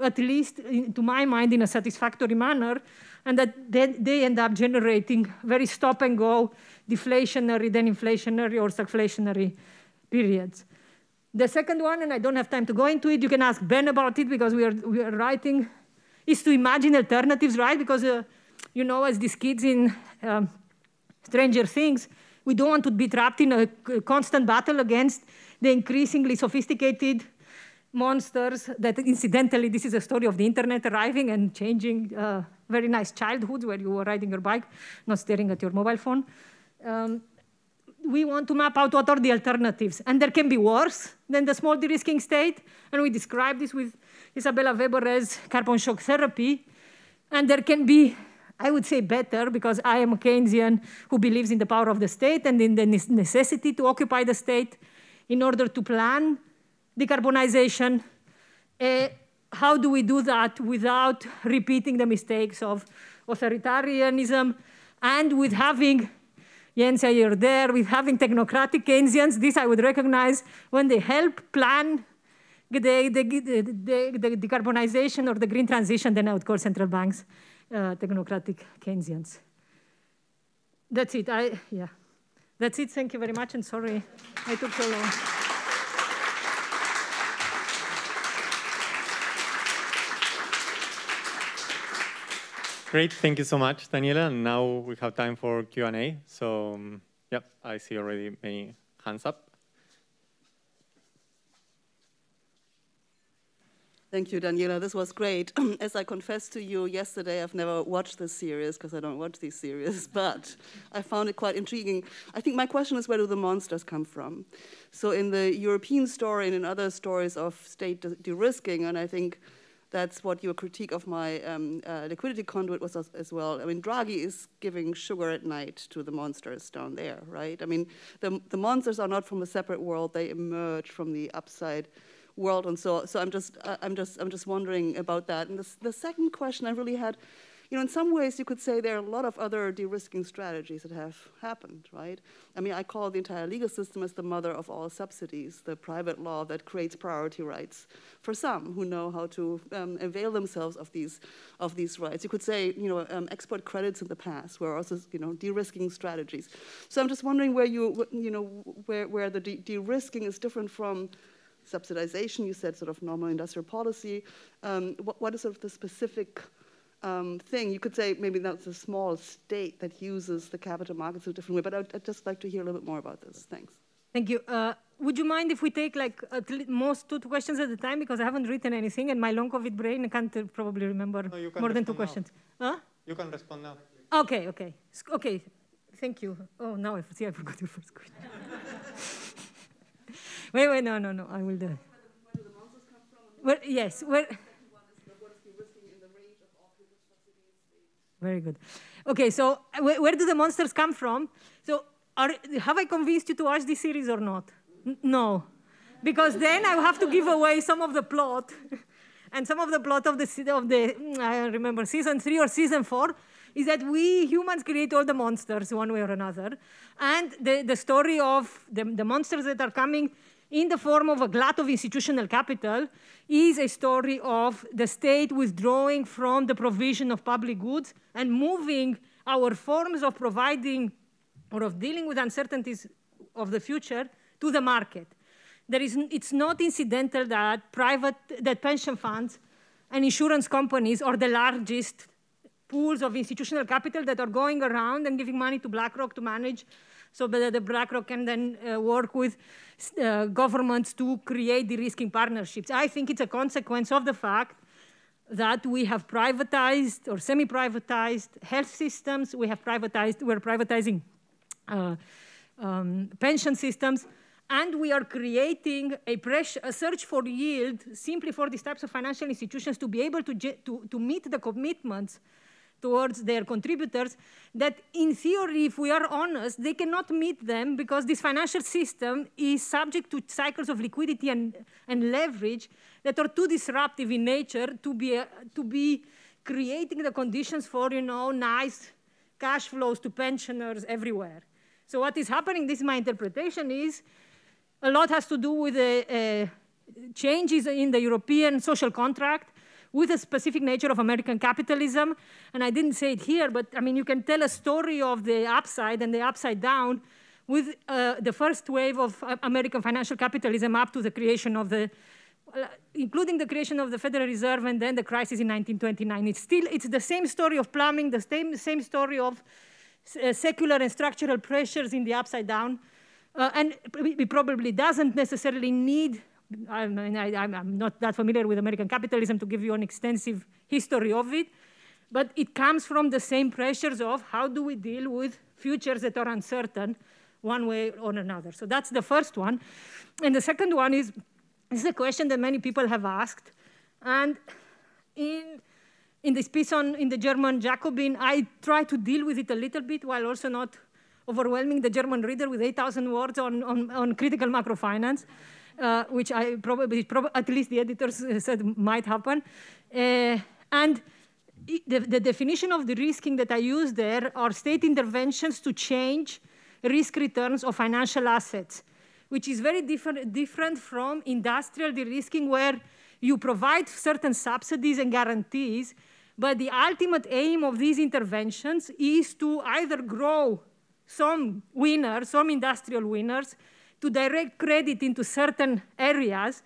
at least to my mind, in a satisfactory manner, and that they, they end up generating very stop-and-go deflationary, then inflationary or stagflationary periods. The second one, and I don't have time to go into it, you can ask Ben about it because we are, we are writing, is to imagine alternatives, right? Because, uh, you know, as these kids in um, Stranger Things, we don't want to be trapped in a constant battle against the increasingly sophisticated monsters that incidentally, this is a story of the internet arriving and changing uh, very nice childhoods where you were riding your bike, not staring at your mobile phone. Um, we want to map out what are the alternatives. And there can be worse than the small de-risking state. And we describe this with Isabella Weber as carbon shock therapy. And there can be, I would say better, because I am a Keynesian who believes in the power of the state and in the necessity to occupy the state in order to plan decarbonization. Uh, how do we do that without repeating the mistakes of authoritarianism and with having Jens, you're there with having technocratic Keynesians. This I would recognize when they help plan the, the, the, the, decarbonization or the green transition, then I would call central banks uh, technocratic Keynesians. That's it. I, yeah. That's it. Thank you very much. And sorry I took so long. Great, thank you so much, Daniela. And now we have time for Q&A. So, um, yep, I see already many hands up. Thank you, Daniela. This was great. As I confessed to you yesterday, I've never watched this series because I don't watch these series, but I found it quite intriguing. I think my question is where do the monsters come from? So, in the European story and in other stories of state de risking, and I think that's what your critique of my um, uh, liquidity conduit was as, as, well. I mean, Draghi is giving sugar at night to the monsters down there, right? I mean, the, the monsters are not from a separate world; they emerge from the upside world, and so so I'm just I'm just I'm just wondering about that. And the, the second question I really had you know, in some ways you could say there are a lot of other de-risking strategies that have happened, right? I mean, I call the entire legal system as the mother of all subsidies, the private law that creates priority rights for some who know how to um, avail themselves of these, of these rights. You could say, you know, um, export credits in the past were also, you know, de-risking strategies. So I'm just wondering where you, you know, where, where the de-risking is different from subsidization, you said sort of normal industrial policy. Um, what, what is sort of the specific um, thing. You could say maybe that's a small state that uses the capital markets in a different way, but I'd, I'd just like to hear a little bit more about this. Thanks. Thank you. Uh, would you mind if we take like at most two questions at a time because I haven't written anything and my long COVID brain can't uh, probably remember no, more than two now. questions. Huh? You can respond now. Okay, okay, okay. Thank you. Oh, now I see I forgot your first question. wait, wait, no, no, no. I will do it. Where, yes, where. Very good. Okay, so uh, where, where do the monsters come from? So are, have I convinced you to watch this series or not? N no. Because then I have to give away some of the plot. and some of the plot of the, of the, mm, I remember, season three or season four, is that we humans create all the monsters one way or another. And the, the story of the, the monsters that are coming in the form of a glut of institutional capital is a story of the state withdrawing from the provision of public goods and moving our forms of providing or of dealing with uncertainties of the future to the market. There is, it's not incidental that private, that pension funds and insurance companies are the largest pools of institutional capital that are going around and giving money to BlackRock to manage so that the BlackRock can then uh, work with uh, governments to create de-risking partnerships. I think it's a consequence of the fact that we have privatized or semi-privatized health systems. We have privatized, we're privatizing uh, um, pension systems, and we are creating a, pressure, a search for yield simply for these types of financial institutions to be able to, to, to meet the commitments towards their contributors that in theory, if we are honest, they cannot meet them because this financial system is subject to cycles of liquidity and, and leverage that are too disruptive in nature to be, uh, to be creating the conditions for, you know, nice cash flows to pensioners everywhere. So what is happening, this is my interpretation, is a lot has to do with the uh, changes in the European social contract with a specific nature of American capitalism. And I didn't say it here, but I mean, you can tell a story of the upside and the upside down with uh, the first wave of uh, American financial capitalism up to the creation of the, uh, including the creation of the Federal Reserve and then the crisis in 1929. It's still, it's the same story of plumbing, the same, same story of uh, secular and structural pressures in the upside down. And it probably doesn't necessarily need I mean, I, am not that familiar with American capitalism to give you an extensive history of it, but it comes from the same pressures of how do we deal with futures that are uncertain one way or another. So that's the first one. And the second one is, this is a question that many people have asked. And in, in this piece on, in the German Jacobin, I try to deal with it a little bit while also not overwhelming the German reader with 8,000 words on, on, on critical macrofinance uh, which I probably, prob at least the editors said might happen. Uh, and the, the, definition of de-risking that I use there are state interventions to change risk returns of financial assets, which is very different, different from industrial de-risking where you provide certain subsidies and guarantees, but the ultimate aim of these interventions is to either grow some winners, some industrial winners, to direct credit into certain areas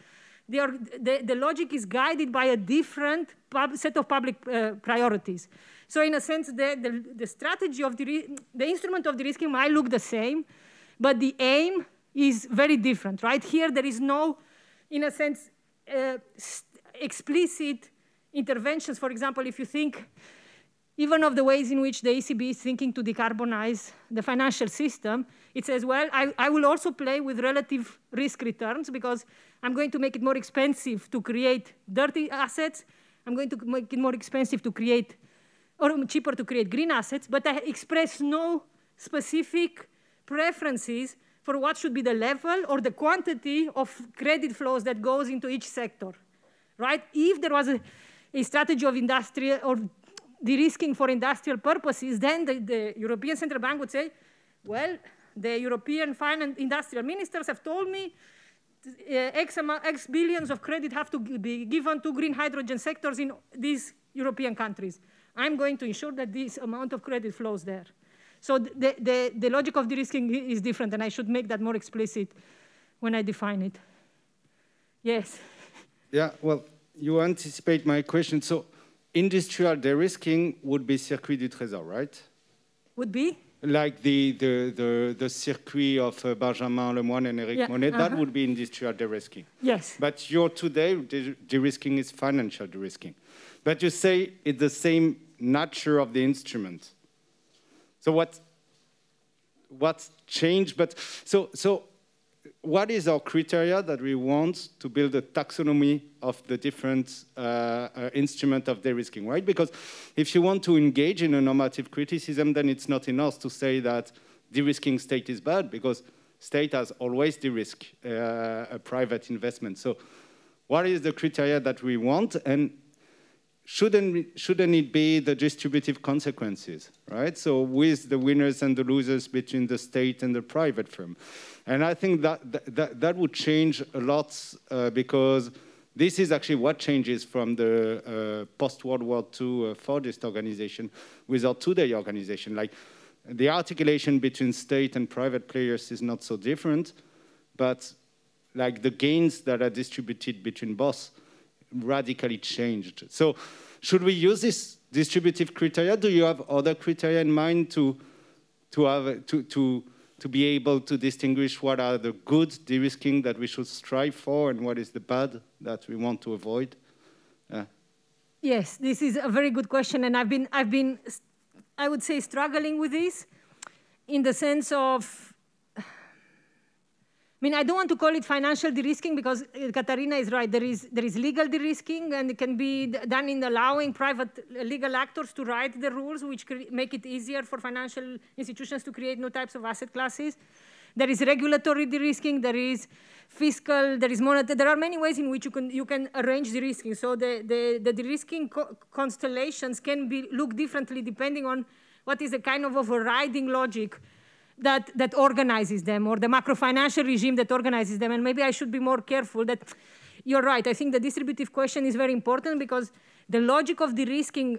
are, the, the logic is guided by a different set of public uh, priorities. So in a sense, the, the, the strategy of the, the instrument of de-risking might look the same, but the aim is very different, right? Here there is no, in a sense, uh, explicit interventions. For example, if you think even of the ways in which the ECB is thinking to decarbonize the financial system, it says, well, I, I, will also play with relative risk returns because I'm going to make it more expensive to create dirty assets. I'm going to make it more expensive to create, or cheaper to create green assets, but I express no specific preferences for what should be the level or the quantity of credit flows that goes into each sector, right? If there was a, a strategy of industrial or de-risking for industrial purposes, then the, the, European Central Bank would say, well, the European finance industrial ministers have told me uh, X, amount, X billions of credit have to be given to green hydrogen sectors in these European countries. I'm going to ensure that this amount of credit flows there. So the, the, the logic of de-risking is different, and I should make that more explicit when I define it. Yes? Yeah, well, you anticipate my question. So industrial de-risking would be circuit du trésor, right? Would be? Like the, the, the, the circuit of uh, Benjamin Lemoine and Eric yeah, Monnet, uh -huh. that uh-huh. would be industrial de-risking. Yes. But your today, de-risking is financial de-risking. But you say it's the same nature of the instrument. So what, what's changed? But so, so what is our criteria that we want to build a taxonomy of the different uh, uh, instrument of de-risking, right? Because if you want to engage in a normative criticism, then it's not enough to say that de-risking state is bad, because state has always de-risk uh, a private investment. So what is the criteria that we want? And shouldn't, shouldn't it be the distributive consequences, right? So with the winners and the losers between the state and the private firm. And I think that, that, that would change a lot uh, because this is actually what changes from the uh, post-World War II uh, Fordist organization with our today organization. Like the articulation between state and private players is not so different, but like the gains that are distributed between both radically changed. So should we use this distributive criteria? Do you have other criteria in mind to, to, have, to, to, to be able to distinguish what are the good de-risking that we should strive for and what is the bad that we want to avoid? Uh. Yes, this is a very good question, and I've been, I've been, I would say, struggling with this in the sense of mean, I don't want to call it financial de-risking because uh, Katharina is right. There is, there is legal de-risking, and it can be done in allowing private uh, legal actors to write the rules, which make it easier for financial institutions to create new types of asset classes. There is regulatory de-risking. There is fiscal. There is monetary. There are many ways in which you can you can arrange de-risking. So the the, the de-risking co constellations can be look differently depending on what is the kind of overriding logic that, that organizes them or the macro-financial regime that organizes them. And maybe I should be more careful that you're right. I think the distributive question is very important because the logic of de-risking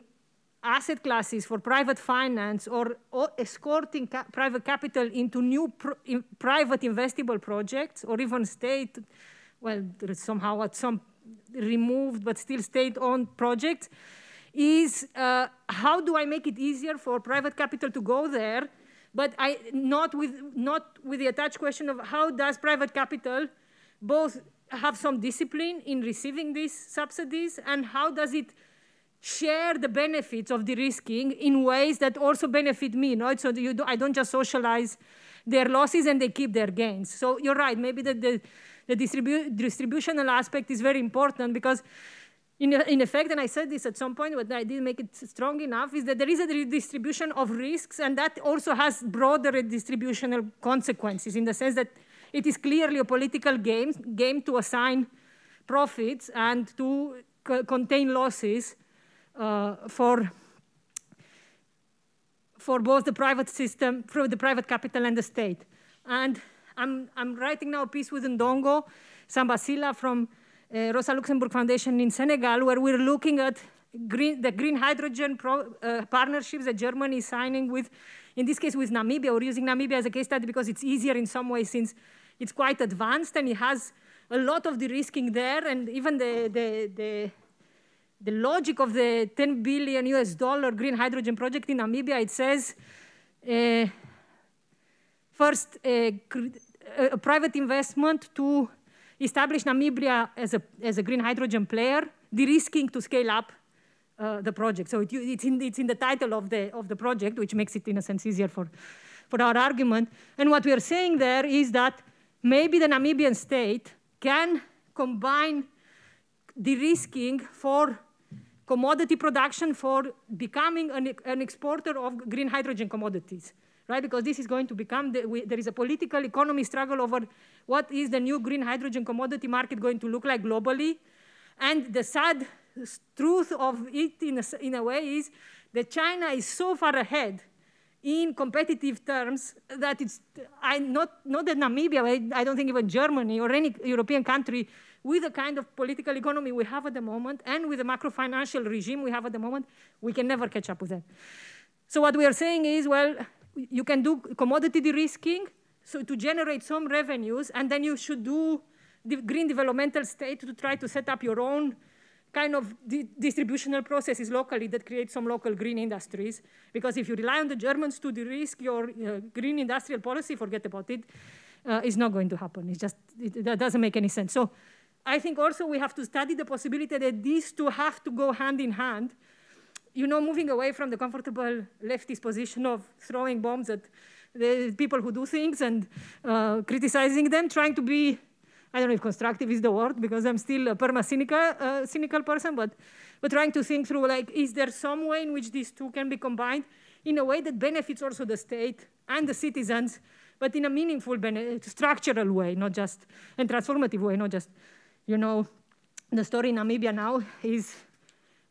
asset classes for private finance or, or escorting ca private capital into new in private investable projects or even state, well, somehow at some removed but still state-owned projects, is uh, how do I make it easier for private capital to go there but I, not, with, not with the attached question of how does private capital both have some discipline in receiving these subsidies and how does it share the benefits of de-risking in ways that also benefit me? So do, I don't just socialize their losses and they keep their gains. So you're right, maybe the, the, the distribu distributional aspect is very important because in, in effect, and I said this at some point, but I didn't make it strong enough, is that there is a redistribution of risks, and that also has broader distributional consequences in the sense that it is clearly a political game, game to assign profits and to contain losses uh, for, for both the private system, for the private capital and the state. And I'm, I'm writing now a piece with Ndongo Samba Sylla from uh, Rosa Luxemburg Foundation in Senegal, where we're looking at green, the green hydrogen pro, uh, partnerships that Germany is signing with, in this case with Namibia. We're using Namibia as a case study because it's easier in some ways since it's quite advanced and it has a lot of de-risking there, and even the, the, the, the logic of the 10 billion US dollar green hydrogen project in Namibia, it says, uh, first, a private investment to establish Namibia as a, as a green hydrogen player, de-risking to scale up uh, the project. So it, it's, in, it's in the title of the, of the project, which makes it, in a sense, easier for, for our argument. And what we are saying there is that maybe the Namibian state can combine de-risking for commodity production for becoming an, an, exporter of green hydrogen commodities, right? Because this is going to become, the, we, there is a political economy struggle over what is the new green hydrogen commodity market going to look like globally. And the sad truth of it in a, in a way is that China is so far ahead in competitive terms that it's I, not, not that Namibia, I, I don't think even Germany or any European country with the kind of political economy we have at the moment and with the macro financial regime we have at the moment, we can never catch up with that. So what we are saying is, well, you can do commodity de-risking so to generate some revenues, and then you should do the green developmental state to try to set up your own kind of di distributional processes locally that create some local green industries. Because if you rely on the Germans to de-risk your uh, green industrial policy, forget about it. Uh, it's not going to happen. It's just, it, that doesn't make any sense. So I think also we have to study the possibility that these two have to go hand in hand. You know, moving away from the comfortable leftist position of throwing bombs at the people who do things and uh, criticizing them, trying to be I don't know if constructive is the word because I'm still a perma-cynical uh, cynical person, but, but trying to think through like, is there some way in which these two can be combined in a way that benefits also the state and the citizens, but in a meaningful, structural way, not just, and transformative way, not just, you know, the story in Namibia now is,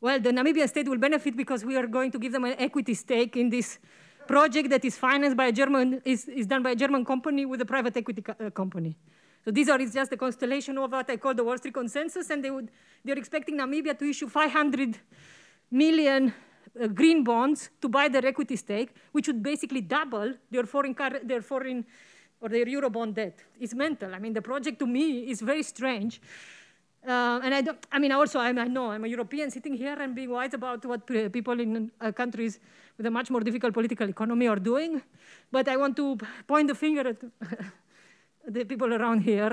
well, the Namibian state will benefit because we are going to give them an equity stake in this project that is financed by a German, is, is done by a German company with a private equity co uh, company. So these are just a constellation of what I call the Wall Street consensus, and they would, they're expecting Namibia to issue 500 million uh, green bonds to buy their equity stake, which would basically double their foreign, their foreign or their Eurobond debt. It's mental. I mean, the project to me is very strange. Uh, and I, don't, I mean, also, I'm, i know I'm a European sitting here and being wise about what people in uh, countries with a much more difficult political economy are doing. But I want to point the finger at the people around here,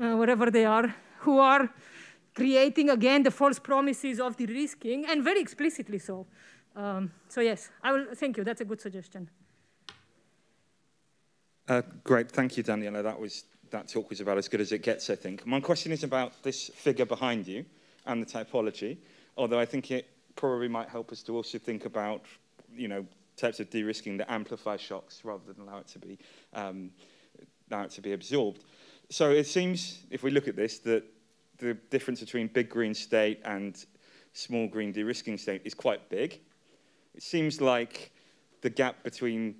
uh, wherever they are, who are creating again the false promises of de-risking, and very explicitly so. Um, so yes, I will thank you. That's a good suggestion. Uh, great, thank you, Daniela. That was that talk was about as good as it gets, I think. My question is about this figure behind you and the typology, although I think it probably might help us to also think about, you know, types of de-risking that amplify shocks rather than allow it to be um, now to be absorbed. So it seems, if we look at this, that the difference between big green state and small green de-risking state is quite big. It seems like the gap between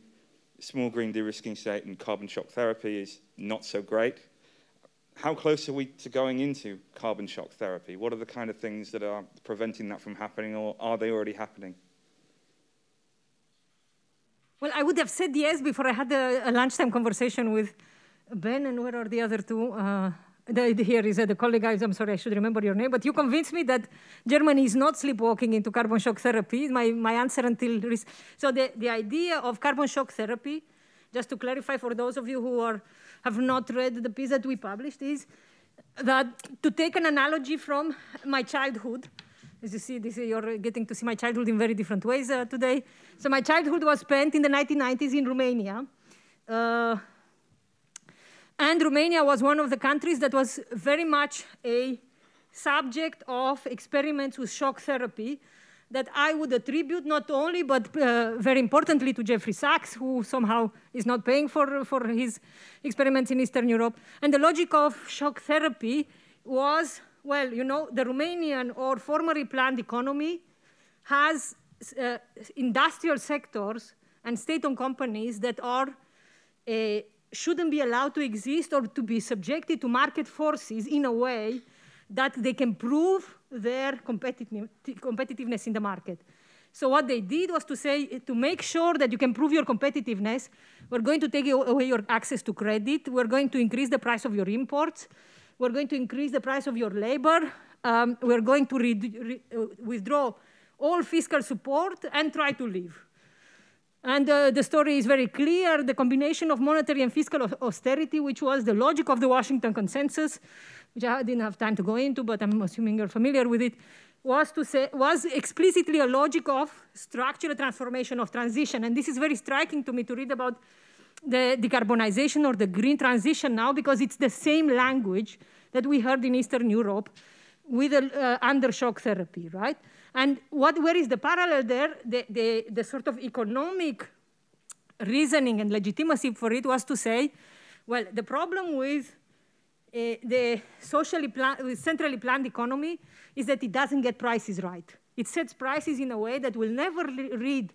small green de-risking state and carbon shock therapy is not so great. How close are we to going into carbon shock therapy? What are the kind of things that are preventing that from happening, or are they already happening? Well, I would have said yes before I had a, a lunchtime conversation with Ben, and where are the other two? Uh, the, here is uh, the colleague, I'm sorry, I should remember your name, but you convinced me that Germany is not sleepwalking into carbon shock therapy. My, my answer until... So the, the idea of carbon shock therapy, just to clarify for those of you who are, have not read the piece that we published, is that to take an analogy from my childhood, as you see, this, you're getting to see my childhood in very different ways uh, today. So my childhood was spent in the 1990s in Romania. Uh, and Romania was one of the countries that was very much a subject of experiments with shock therapy that I would attribute not only, but uh, very importantly to Jeffrey Sachs, who somehow is not paying for, for his experiments in Eastern Europe. And the logic of shock therapy was, well, you know, the Romanian or formerly planned economy has uh, industrial sectors and state-owned companies that are uh, shouldn't be allowed to exist or to be subjected to market forces in a way that they can prove their competitiveness in the market. So what they did was to say, to make sure that you can prove your competitiveness, we're going to take away your access to credit. We're going to increase the price of your imports. We're going to increase the price of your labor. Um, we're going to withdraw all fiscal support and try to leave. And uh, the story is very clear. The combination of monetary and fiscal austerity, which was the logic of the Washington Consensus, which I didn't have time to go into, but I'm assuming you're familiar with it, was to say was explicitly a logic of structural transformation of transition. And this is very striking to me to read about the decarbonization or the green transition now because it's the same language that we heard in Eastern Europe with uh, undershock therapy, right? And what, where is the parallel there? The, the, the sort of economic reasoning and legitimacy for it was to say, well, the problem with uh, the socially plan centrally planned economy is that it doesn't get prices right. It sets prices in a way that will never lead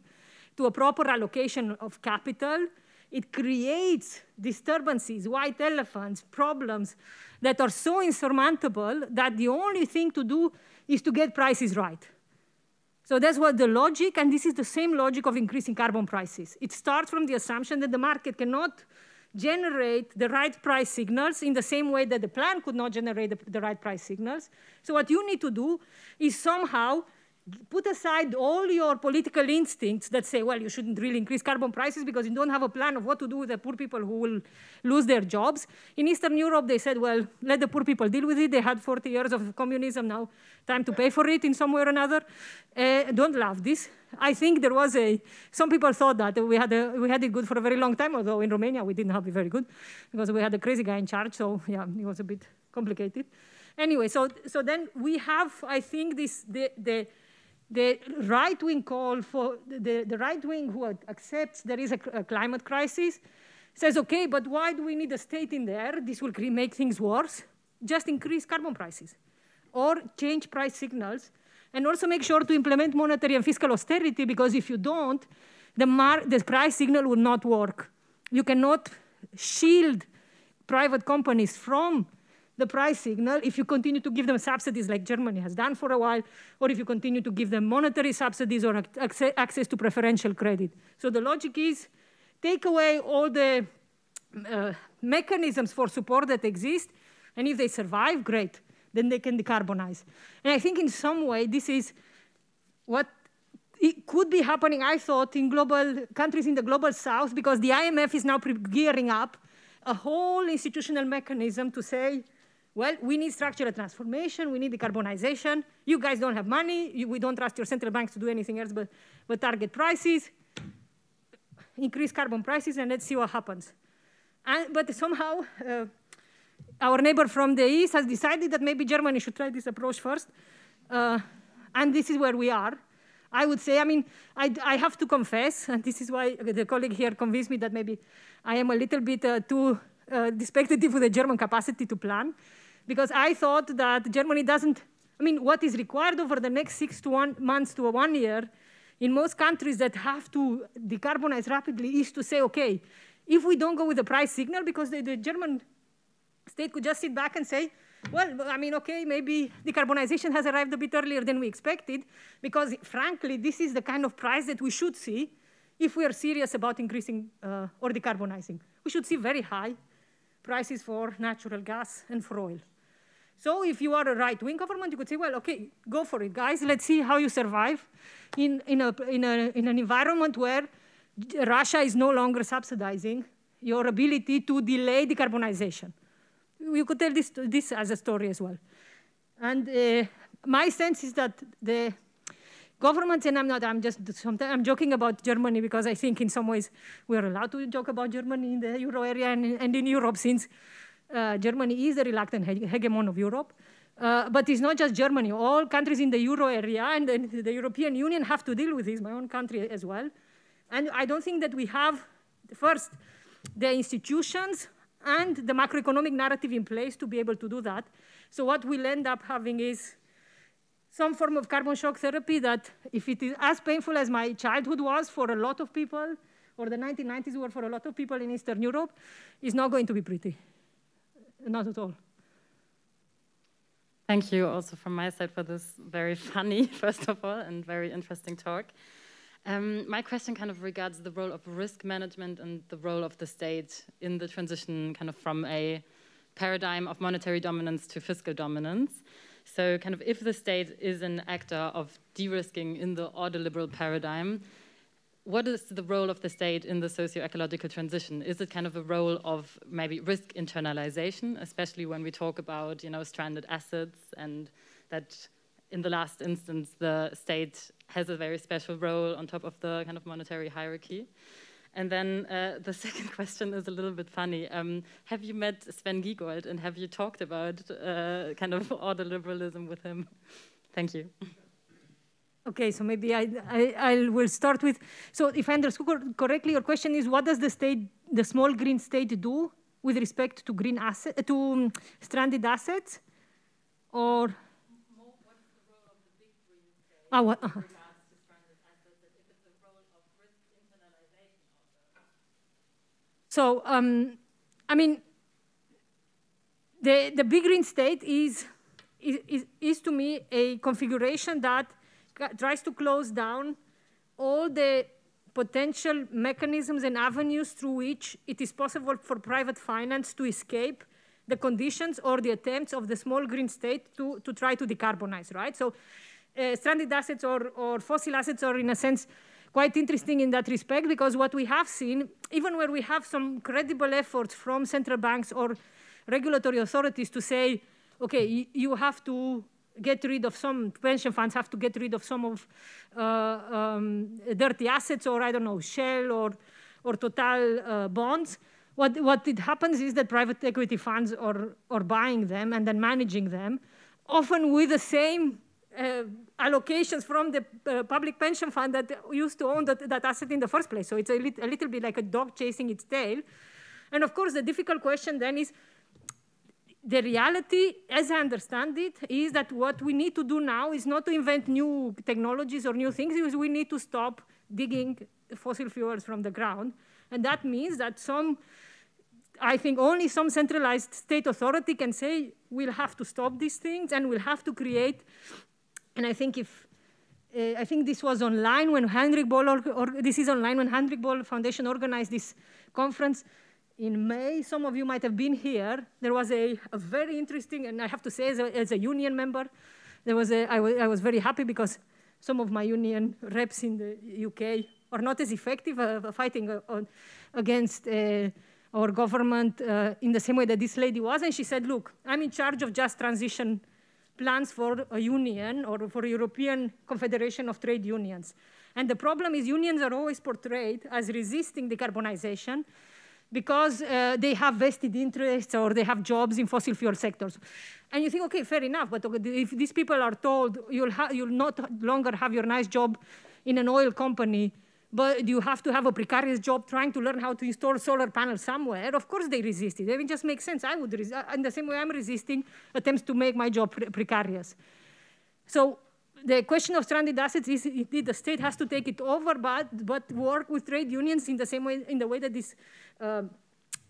to a proper allocation of capital. It creates disturbances, white elephants, problems that are so insurmountable that the only thing to do is to get prices right. So that's what the logic, and this is the same logic of increasing carbon prices. It starts from the assumption that the market cannot generate the right price signals in the same way that the plan could not generate the, the right price signals. So what you need to do is somehow put aside all your political instincts that say, well, you shouldn't really increase carbon prices because you don't have a plan of what to do with the poor people who will lose their jobs. In Eastern Europe, they said, well, let the poor people deal with it. They had 40 years of communism now, time to pay for it in some way or another. Uh, don't love this. I think there was a, some people thought that we had, a, we had it good for a very long time, although in Romania we didn't have it very good because we had a crazy guy in charge, so yeah, it was a bit complicated. Anyway, so, so then we have, I think, this, the, the, the right wing call for the, the right wing who accepts there is a, a, climate crisis says, okay, but why do we need a state in there? This will make things worse. Just increase carbon prices or change price signals and also make sure to implement monetary and fiscal austerity because if you don't, the, the price signal will not work. You cannot shield private companies from the price signal if you continue to give them subsidies like Germany has done for a while, or if you continue to give them monetary subsidies or access to preferential credit. So the logic is take away all the uh, mechanisms for support that exist, and if they survive, great, then they can decarbonize. And I think in some way this is what it could be happening, I thought, in global countries in the global south, because the IMF is now gearing up a whole institutional mechanism to say, well, we need structural transformation, we need decarbonization. You guys don't have money, you, we don't trust your central banks to do anything else but, but target prices, increase carbon prices, and let's see what happens. And, but somehow, uh, our neighbor from the east has decided that maybe Germany should try this approach first. Uh, and this is where we are. I would say, I mean, I, I, have to confess, and this is why the colleague here convinced me that maybe I am a little bit uh, too uh, with the German capacity to plan because I thought that Germany doesn't, I mean, what is required over the next six to one months to one year in most countries that have to decarbonize rapidly is to say, okay, if we don't go with the price signal, because the, the German state could just sit back and say, well, I mean, okay, maybe decarbonization has arrived a bit earlier than we expected, because frankly, this is the kind of price that we should see if we are serious about increasing uh, or decarbonizing. We should see very high prices for natural gas and for oil. So if you are a right-wing government, you could say, well, okay, go for it, guys. Let's see how you survive in, in, a, in, a, in an environment where Russia is no longer subsidizing your ability to delay decarbonization. You could tell this, this as a story as well. And uh, my sense is that the governments, and I'm not, I'm just, sometimes I'm joking about Germany because I think in some ways we're allowed to joke about Germany in the euro area and, and in Europe since uh, Germany is the reluctant hegemon of Europe. Uh, but it's not just Germany. All countries in the euro area and the, the European Union have to deal with this, my own country as well. And I don't think that we have, first, the institutions and the macroeconomic narrative in place to be able to do that. So what we'll end up having is some form of carbon shock therapy that, if it is as painful as my childhood was for a lot of people, or the 1990s were for a lot of people in Eastern Europe, is not going to be pretty. Not at all. Thank you also from my side for this very funny, first of all, and very interesting talk. Um, my question kind of regards the role of risk management and the role of the state in the transition kind of from a paradigm of monetary dominance to fiscal dominance. So kind of if the state is an actor of de-risking in the ordoliberal paradigm, what is the role of the state in the socio-ecological transition? Is it kind of a role of maybe risk internalization, especially when we talk about, you know, stranded assets and that in the last instance, the state has a very special role on top of the kind of monetary hierarchy. And then uh, the second question is a little bit funny. Um, have you met Sven Giegold and have you talked about uh, kind of ordoliberalism with him? Thank you. Okay, so maybe I, I, I, will start with, so if I understood correctly, your question is what does the state, the small green state do with respect to green asset, to um, stranded assets? Or? Ah, what, uh -huh. So, um, I mean, the, the big green state is, is, is to me a configuration that tries to close down all the potential mechanisms and avenues through which it is possible for private finance to escape the conditions or the attempts of the small green state to, to try to decarbonize, right? So uh, stranded assets or, or fossil assets are, in a sense, quite interesting in that respect because what we have seen, even where we have some credible efforts from central banks or regulatory authorities to say, okay, you have to get rid of some pension funds have to get rid of some of uh, um, dirty assets or I don't know Shell or or Total uh, bonds. What what it happens is that private equity funds are are buying them and then managing them, often with the same uh, allocations from the uh, public pension fund that used to own that, that asset in the first place. So it's a, lit a little bit like a dog chasing its tail. And of course, the difficult question then is the reality, as I understand it, is that what we need to do now is not to invent new technologies or new things, is we need to stop digging fossil fuels from the ground. And that means that some, I think only some centralized state authority can say, we'll have to stop these things and we'll have to create, and I think if, uh, I think this was online when Heinrich Böll, or, or this is online when Heinrich Böll Foundation organized this conference, in May, some of you might have been here, there was a, a very interesting, and I have to say as a, as a union member, there was a, I, I was very happy because some of my union reps in the UK are not as effective uh, fighting uh, on, against uh, our government uh, in the same way that this lady was. And she said, look, I'm in charge of just transition plans for a union or for European Confederation of Trade Unions. And the problem is unions are always portrayed as resisting decarbonization because uh, they have vested interests or they have jobs in fossil fuel sectors. And you think, okay, fair enough, but if these people are told you'll, you'll not longer have your nice job in an oil company, but you have to have a precarious job trying to learn how to install solar panels somewhere, of course they resist it. I mean, it just makes sense. I would in the same way I'm resisting attempts to make my job pre precarious. So the question of stranded assets is indeed the state has to take it over, but, but work with trade unions in the same way, in the way that this uh,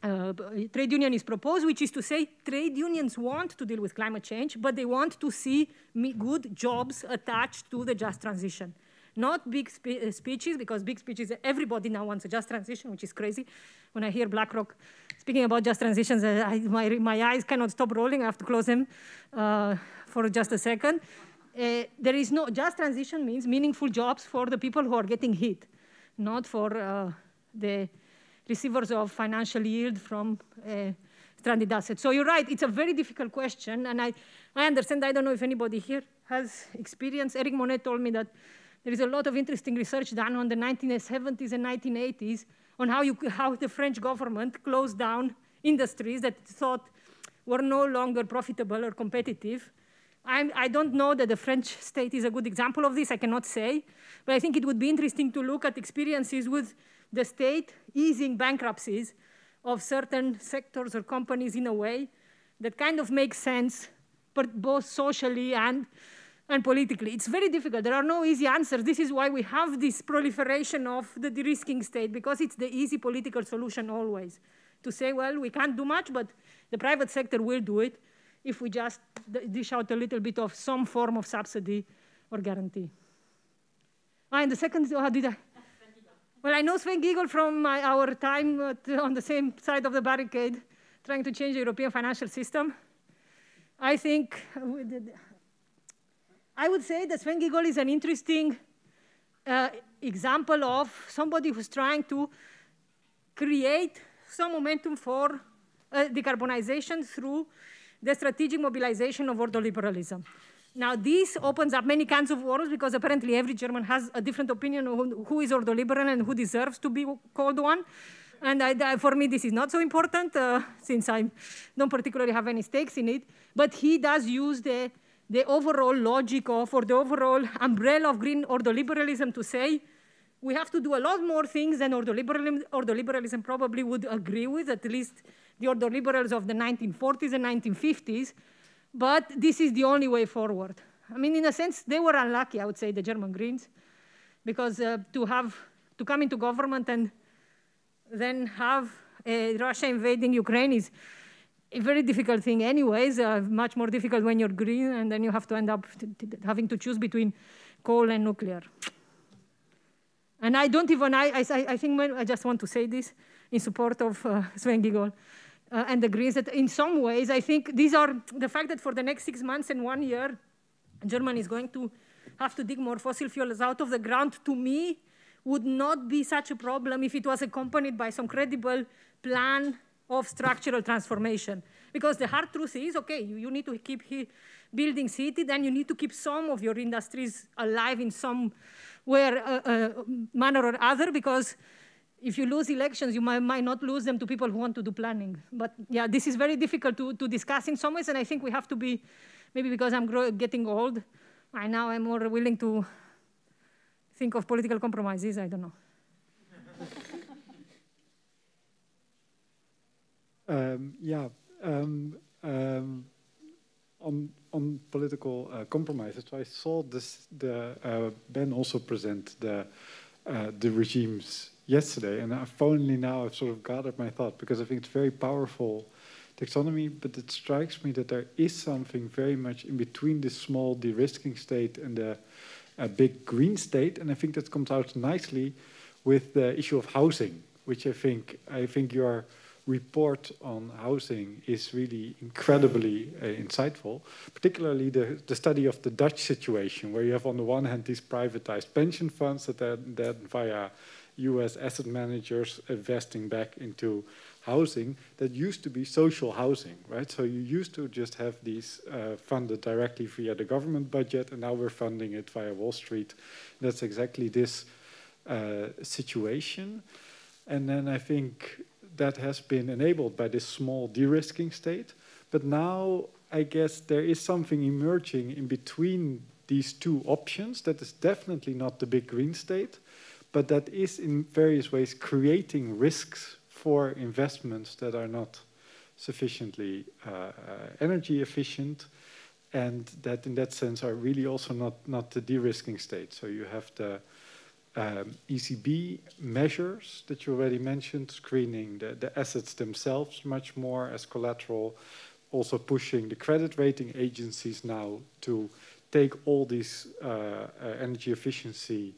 uh, trade union is proposed, which is to say trade unions want to deal with climate change, but they want to see good jobs attached to the just transition. Not big spe uh, speeches, because big speeches, everybody now wants a just transition, which is crazy. When I hear BlackRock speaking about just transitions, uh, I, my, my eyes cannot stop rolling. I have to close them uh, for just a second. Uh, there is no, just transition means meaningful jobs for the people who are getting hit, not for uh, the receivers of financial yield from uh, stranded assets. So you're right, it's a very difficult question, and I, I understand, I don't know if anybody here has experience. Eric Monnet told me that there is a lot of interesting research done on the 1970s and 1980s on how, you, how the French government closed down industries that thought were no longer profitable or competitive, I'm, I do not know that the French state is a good example of this, I cannot say, but I think it would be interesting to look at experiences with the state easing bankruptcies of certain sectors or companies in a way that kind of makes sense, but both socially and, and politically. It's very difficult. There are no easy answers. This is why we have this proliferation of the de-risking state, because it's the easy political solution always. To say, well, we can't do much, but the private sector will do it if we just dish out a little bit of some form of subsidy or guarantee. Ah, and the second, how did I? Well, I know Sven Giegold from my, our time at, on the same side of the barricade, trying to change the European financial system. I think, I would say that Sven Giegold is an interesting uh, example of somebody who's trying to create some momentum for uh, decarbonization through the strategic mobilization of ordoliberalism. Now, this opens up many kinds of wars because apparently every German has a different opinion on who is ordoliberal and who deserves to be called one. And I, I, for me, this is not so important uh, since I don't particularly have any stakes in it. But he does use the, the overall logic of, or the overall umbrella of green ordoliberalism to say, we have to do a lot more things than ordoliberalism, ordoliberalism probably would agree with, at least the ordoliberals of the 1940s and 1950s. But this is the only way forward. I mean, in a sense, they were unlucky, I would say, the German Greens, because uh, to have to come into government and then have uh, Russia invading Ukraine is a very difficult thing anyways, uh, much more difficult when you're green, and then you have to end up having to choose between coal and nuclear. And I don't even, I, I, I think I just want to say this in support of uh, Sven Giegold uh, and the Greens, that in some ways, I think these are the fact that for the next six months and one year, Germany is going to have to dig more fossil fuels out of the ground, to me, would not be such a problem if it was accompanied by some credible plan of structural transformation. Because the hard truth is, okay, you, you need to keep building heated and you need to keep some of your industries alive in some where, uh, uh, manner or other because if you lose elections, you might, might, not lose them to people who want to do planning. But yeah, this is very difficult to, to discuss in some ways, and I think we have to be, maybe because I'm getting old, I now am more willing to think of political compromises, I don't know. um, yeah, um, um, on, on political uh, compromises, so I saw this, the, uh, Ben also present the, uh, the regimes yesterday, and I've finally now I've sort of gathered my thought because I think it's very powerful taxonomy, but it strikes me that there is something very much in between this small de-risking state and the big green state, and I think that comes out nicely with the issue of housing, which I think I think your report on housing is really incredibly uh, insightful, particularly the, the study of the Dutch situation, where you have on the one hand these privatized pension funds that then, then via US asset managers investing back into housing that used to be social housing, right? So you used to just have these uh, funded directly via the government budget, and now we're funding it via Wall Street. That's exactly this uh, situation. And then I think that has been enabled by this small de-risking state. But now I guess there is something emerging in between these two options that is definitely not the big green state, but that is in various ways creating risks for investments that are not sufficiently uh, uh, energy efficient and that in that sense are really also not, not the de-risking state. So you have the um, ECB measures that you already mentioned, screening the, the assets themselves much more as collateral, also pushing the credit rating agencies now to take all these uh, uh, energy efficiency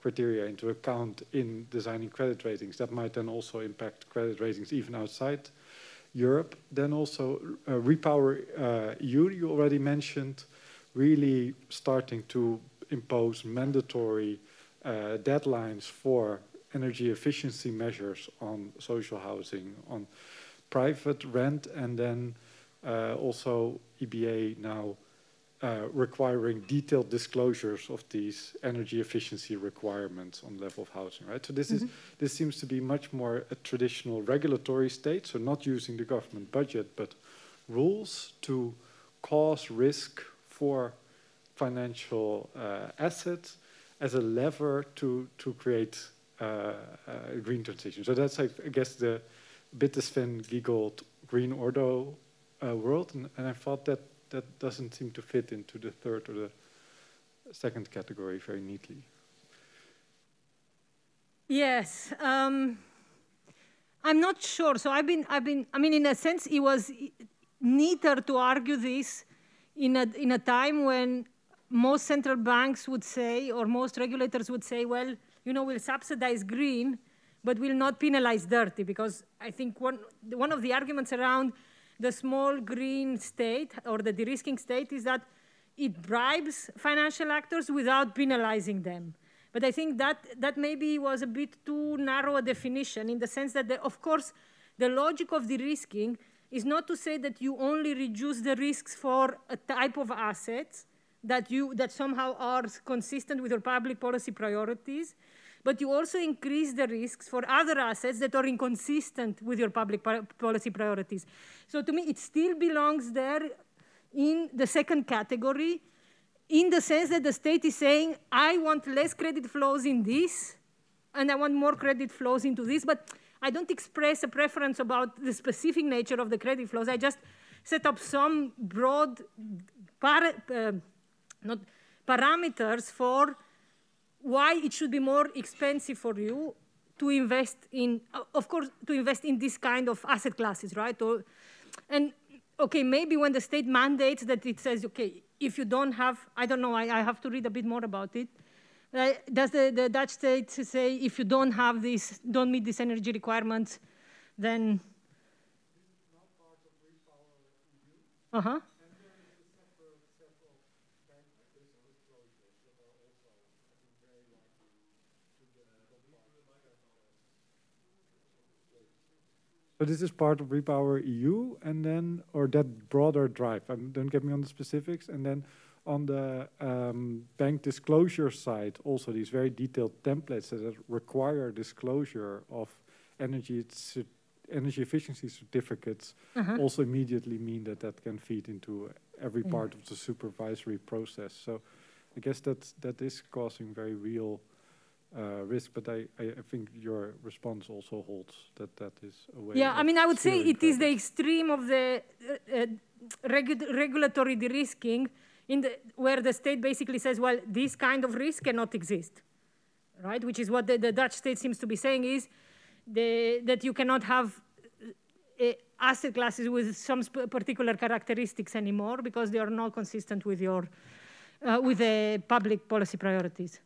criteria into account in designing credit ratings. That might then also impact credit ratings even outside Europe. Then also uh, Repower uh, EU, you already mentioned, really starting to impose mandatory deadlines for energy efficiency measures on social housing, on private rent, and then uh, also EBA now uh, requiring detailed disclosures of these energy efficiency requirements on level of housing, right? So this mm -hmm. is mm-hmm. this seems to be much more a traditional regulatory state, so not using the government budget, but rules to cause risk for financial uh, assets as a lever to to create uh, a green transition. So that's, I, I guess, the bit the Sven Giegold green ordo uh, world, and, and I thought that that doesn't seem to fit into the third or the second category very neatly. Yes. Um, I'm not sure. So I've been, I've been, I mean, in a sense, it was, neater to argue this in a, in a time when most central banks would say, or most regulators would say, well, you know, we'll subsidize green, but we'll not penalize dirty, because I think one, one of the arguments around the small green state or the de-risking state is that it bribes financial actors without penalizing them. But I think that, that maybe was a bit too narrow a definition in the sense that, the, of course, the logic of de-risking is not to say that you only reduce the risks for a type of assets that, you, that somehow are consistent with your public policy priorities, but you also increase the risks for other assets that are inconsistent with your public policy priorities. So to me, it still belongs there in the second category, in the sense that the state is saying, I want less credit flows in this, and I want more credit flows into this, but I don't express a preference about the specific nature of the credit flows. I just set up some broad uh, not parameters for why it should be more expensive for you to invest in, of course, to invest in this kind of asset classes, right? Or, and okay, maybe when the state mandates that it says, okay, if you don't have, I don't know, I, I have to read a bit more about it. Uh, does the, the Dutch state say if you don't have this, don't meet these energy requirements, then? Uh-huh. So this is part of Repower EU, and then, or that broader drive. Um, don't get me on the specifics. And then on the um, bank disclosure side, also these very detailed templates that require disclosure of energy energy efficiency certificates uh -huh. also immediately mean that that can feed into every part of the supervisory process. So I guess that that is causing very real uh, risk, but I, I, think your response also holds that that is a way. Yeah, I mean, I would say it is the extreme of the uh, uh, regu regulatory de-risking, in the, where the state basically says, well, this kind of risk cannot exist, right? Which is what the, the Dutch state seems to be saying is the, that you cannot have uh, asset classes with some particular characteristics anymore because they are not consistent with your uh, with the public policy priorities.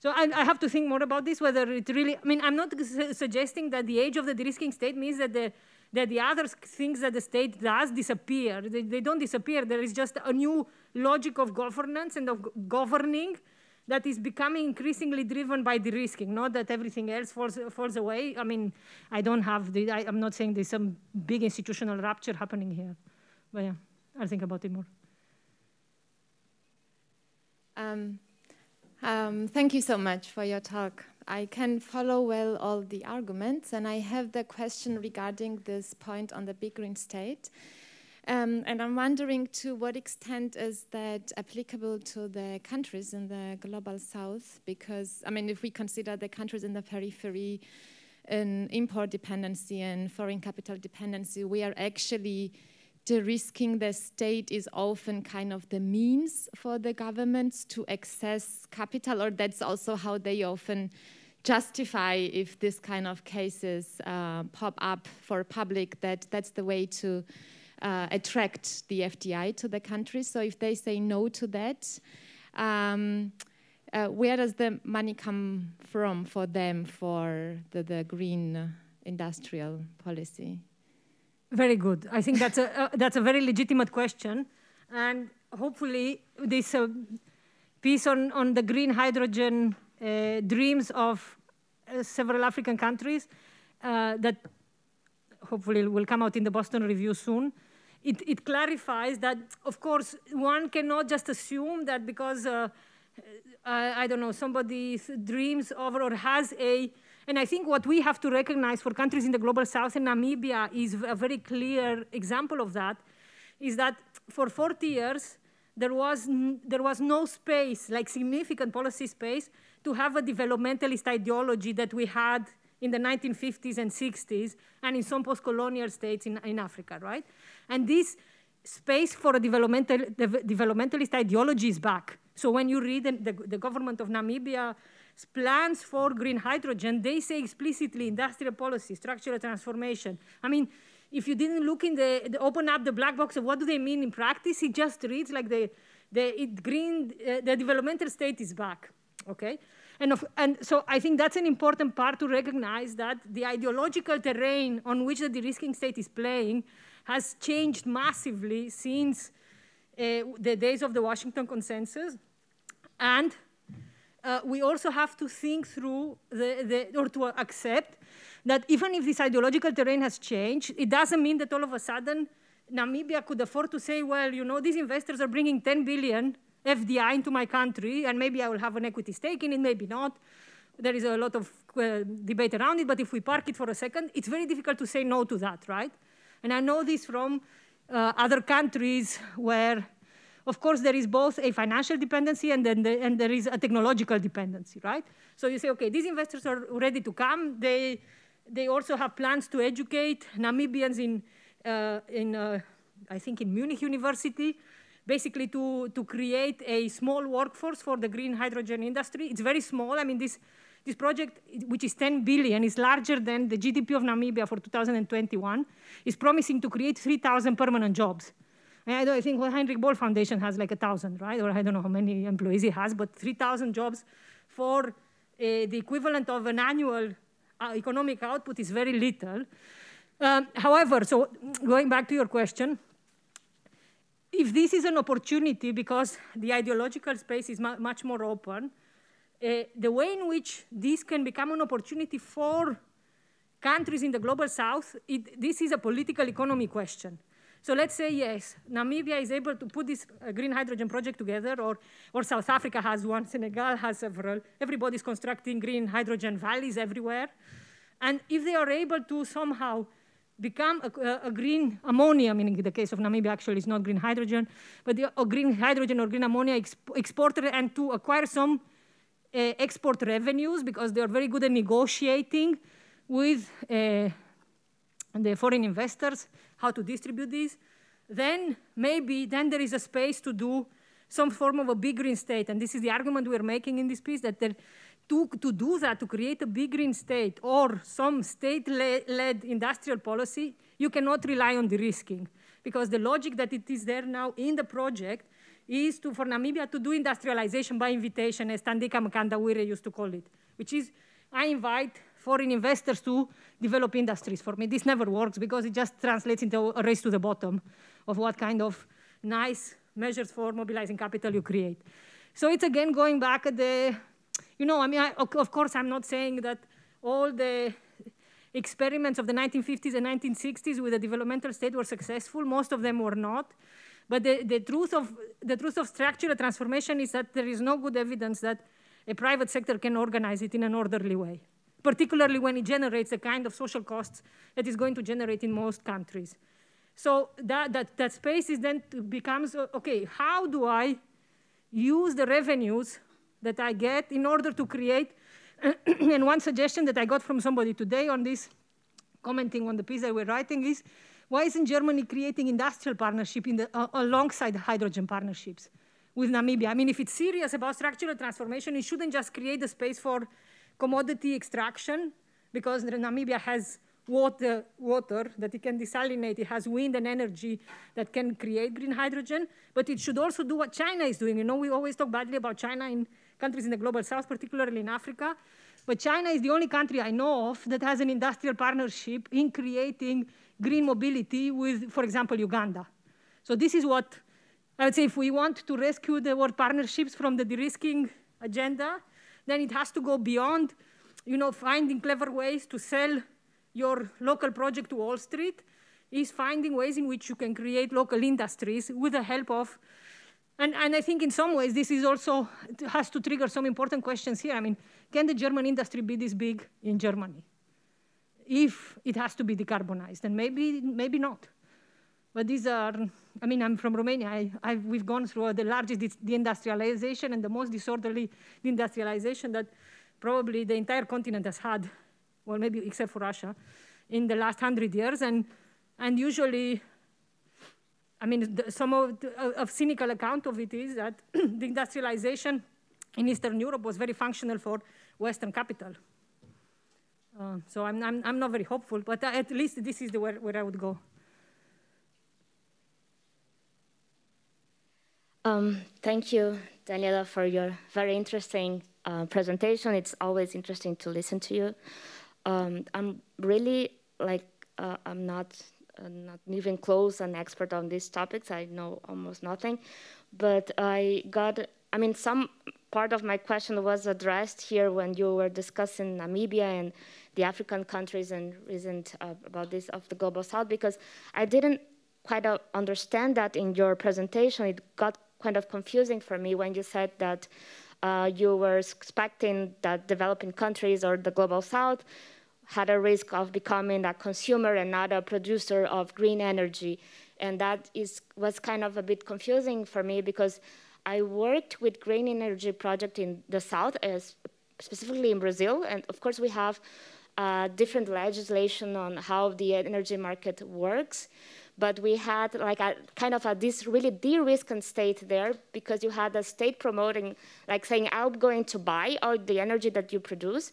So I, I, have to think more about this, whether it really, I mean, I'm not su suggesting that the age of the de-risking state means that the, that the other things that the state does disappear. They, they don't disappear. There is just a new logic of governance and of governing that is becoming increasingly driven by de-risking, not that everything else falls, falls away. I mean, I don't have the, I, am not saying there's some big institutional rupture happening here. But yeah, I'll think about it more. Um, um, thank you so much for your talk. I can follow well all the arguments, and I have the question regarding this point on the big green state. Um, and I'm wondering to what extent is that applicable to the countries in the global south? Because, I mean, if we consider the countries in the periphery, in import dependency and foreign capital dependency, we are actually de-risking the state is often kind of the means for the governments to access capital, or that's also how they often justify if this kind of cases uh, pop up for public, that that's the way to uh, attract the FDI to the country. So if they say no to that, um, uh, where does the money come from for them for the, the green industrial policy? Very good. I think that's a, uh, that's a very legitimate question. And hopefully this uh, piece on, on the green hydrogen uh, dreams of uh, several African countries uh, that hopefully will come out in the Boston Review soon. It, it clarifies that, of course, one cannot just assume that because, uh, I, I don't know, somebody dreams of or has a and I think what we have to recognize for countries in the global south, and Namibia is a very clear example of that, is that for 40 years, there was, there was no space, like significant policy space, to have a developmentalist ideology that we had in the 1950s and 60s, and in some post-colonial states in, in Africa, right? And this space for a developmental, developmentalist ideology is back. So when you read the, the, the government of Namibia plans for green hydrogen, they say explicitly industrial policy, structural transformation. I mean, if you didn't look in the, the, open up the black box of what do they mean in practice, it just reads like the, the green, uh, the developmental state is back, okay? And, of, and so I think that's an important part to recognize that the ideological terrain on which the de-risking state is playing has changed massively since uh, the days of the Washington Consensus. And uh, we also have to think through, the, the, or to accept that even if this ideological terrain has changed, it doesn't mean that all of a sudden Namibia could afford to say, well, you know, these investors are bringing 10 billion FDI into my country, and maybe I will have an equity stake in it, maybe not. There is a lot of uh, debate around it, but if we park it for a second, it's very difficult to say no to that, right? And I know this from uh, other countries where, of course, there is both a financial dependency and then the, and there is a technological dependency, right? So you say, okay, these investors are ready to come. They they also have plans to educate Namibians in uh, in uh, I think in Munich University basically to, to create a small workforce for the green hydrogen industry. It's very small. I mean, this, this project, which is 10 billion, is larger than the GDP of Namibia for 2021, is promising to create 3,000 permanent jobs. And I think well, Heinrich Böll Foundation has like a 1,000, right? Or I don't know how many employees it has, but 3,000 jobs for uh, the equivalent of an annual uh, economic output is very little. Um, however, so going back to your question, if this is an opportunity because the ideological space is mu much more open, uh, the way in which this can become an opportunity for countries in the global south, it, this is a political economy question. So let's say, yes, Namibia is able to put this uh, green hydrogen project together, or, or South Africa has one, Senegal has several. Everybody's constructing green hydrogen valleys everywhere. And if they are able to somehow become a, a, green ammonia, meaning in the case of Namibia, actually it's not green hydrogen, but the, a green hydrogen or green ammonia exp exporter and to acquire some uh, export revenues because they are very good at negotiating with uh, the foreign investors how to distribute these, then maybe then there is a space to do some form of a big green state. And this is the argument we're making in this piece, that there, to, to do that, to create a big green state or some state-led industrial policy, you cannot rely on de-risking because the logic that it is there now in the project is to, for Namibia to do industrialization by invitation, as Thandika Mkandawire used to call it, which is I invite foreign investors to develop industries. For me, this never works because it just translates into a race to the bottom of what kind of nice measures for mobilizing capital you create. So it's again going back at the you know, I mean, I, of course, I'm not saying that all the experiments of the 1950s and 1960s with the developmental state were successful. Most of them were not. But the, the, truth of, the truth of structural transformation is that there is no good evidence that a private sector can organize it in an orderly way, particularly when it generates the kind of social costs that is going to generate in most countries. So that, that, that space is then becomes, okay, how do I use the revenues that I get in order to create. and one suggestion that I got from somebody today on this, commenting on the piece that we're writing is, why isn't Germany creating industrial partnership the, uh, alongside hydrogen partnerships with Namibia? I mean, if it's serious about structural transformation, it shouldn't just create a space for commodity extraction, because Namibia has water, water that it can desalinate. It has wind and energy that can create green hydrogen, but it should also do what China is doing. You know, we always talk badly about China in countries in the global south, particularly in Africa. But China is the only country I know of that has an industrial partnership in creating green mobility with, for example, Uganda. So this is what I would say if we want to rescue the world partnerships from the de-risking agenda, then it has to go beyond, you know, finding clever ways to sell your local project to Wall Street, is finding ways in which you can create local industries with the help of and, and I think in some ways this is also has to trigger some important questions here. I mean, can the German industry be this big in Germany? If it has to be decarbonized, and maybe, maybe not. But these are, I mean, I'm from Romania. I, I, we've gone through the largest deindustrialization and the most disorderly deindustrialization that probably the entire continent has had, well, maybe except for Russia, in the last hundred years. And, and usually I mean, the, some of the, a cynical account of it is that the industrialization in Eastern Europe was very functional for Western capital. Uh, so I'm, I'm, I'm not very hopeful, but at least this is the where, where I would go. Um, thank you, Daniela, for your very interesting uh, presentation. It's always interesting to listen to you. Um, I'm really like uh, I'm not uh, not even close an expert on these topics. I know almost nothing, but I got. I mean, some part of my question was addressed here when you were discussing Namibia and the African countries and recent uh, about this of the global south because I didn't quite uh, understand that in your presentation. It got kind of confusing for me when you said that uh, you were expecting that developing countries or the global south had a risk of becoming a consumer and not a producer of green energy. And that is, was kind of a bit confusing for me because I worked with green energy project in the south, as specifically in Brazil. And of course, we have uh, different legislation on how the energy market works but we had like a kind of a this really de-risked state there because you had a state promoting, like saying, I'm going to buy all the energy that you produce.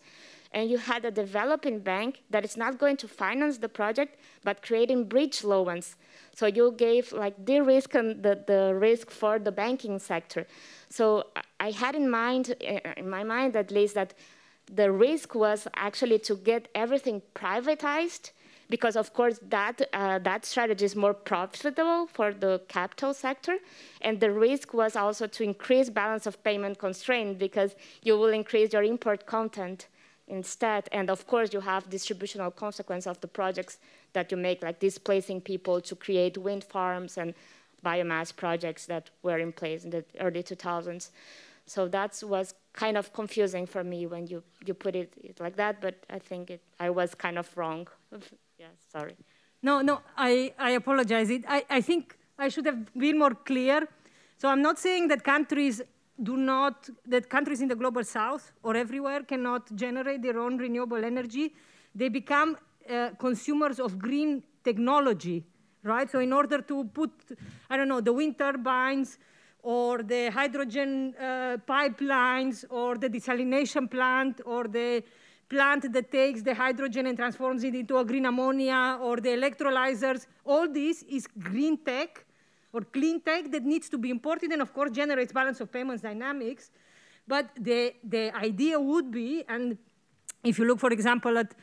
And you had a developing bank that is not going to finance the project, but creating bridge loans. So you gave like de-risk the, the risk for the banking sector. So I had in mind, eh, in my mind at least, that the risk was actually to get everything privatized because of course that, uh, that strategy is more profitable for the capital sector. And the risk was also to increase balance of payment constraint because you will increase your import content instead. And of course, you have distributional consequence of the projects that you make, like displacing people to create wind farms and biomass projects that were in place in the early 2000s. So that was kind of confusing for me when you, you put it, like that, but I think it, I was kind of wrong. Yeah, sorry. No, no, I, I apologize. It, I, I think I should have been more clear. So I'm not saying that countries do not, that countries in the global south or everywhere cannot generate their own renewable energy. They become uh, consumers of green technology, right? So in order to put, I don't know, the wind turbines or the hydrogen uh, pipelines or the desalination plant or the plant that takes the hydrogen and transforms it into a green ammonia or the electrolyzers. All this is green tech or clean tech that needs to be imported and of course generates balance of payments dynamics. But the, the idea would be, and if you look, for example, at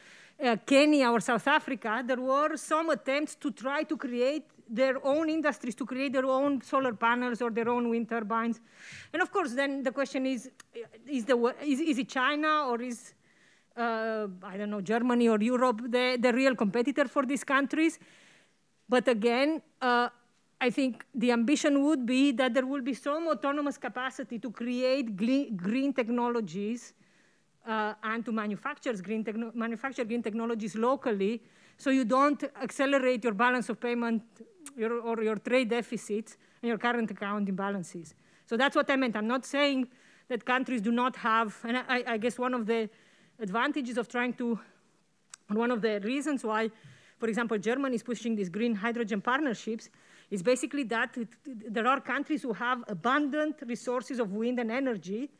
uh, Kenya or South Africa, there were some attempts to try to create their own industries, to create their own solar panels or their own wind turbines. And of course, then the question is, is, the, is, is it China or is uh, I don't know, Germany or Europe, the, the real competitor for these countries. But again, uh, I think the ambition would be that there will be some autonomous capacity to create green technologies uh, and to manufacture green, manufacture green technologies locally so you don't accelerate your balance of payment your, or your trade deficits and your current account imbalances. So that's what I meant. I'm not saying that countries do not have, and I, I guess one of the advantages of trying to, one of the reasons why, for example, Germany is pushing these green hydrogen partnerships is basically that it, there are countries who have abundant resources of wind and energy,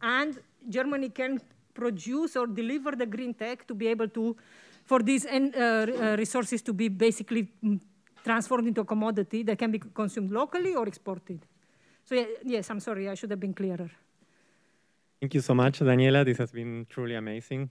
and Germany can produce or deliver the green tech to be able to, for these uh, uh, resources to be basically mm, transformed into a commodity that can be consumed locally or exported. So yes, I'm sorry, I should have been clearer. Thank you so much, Daniela. This has been truly amazing.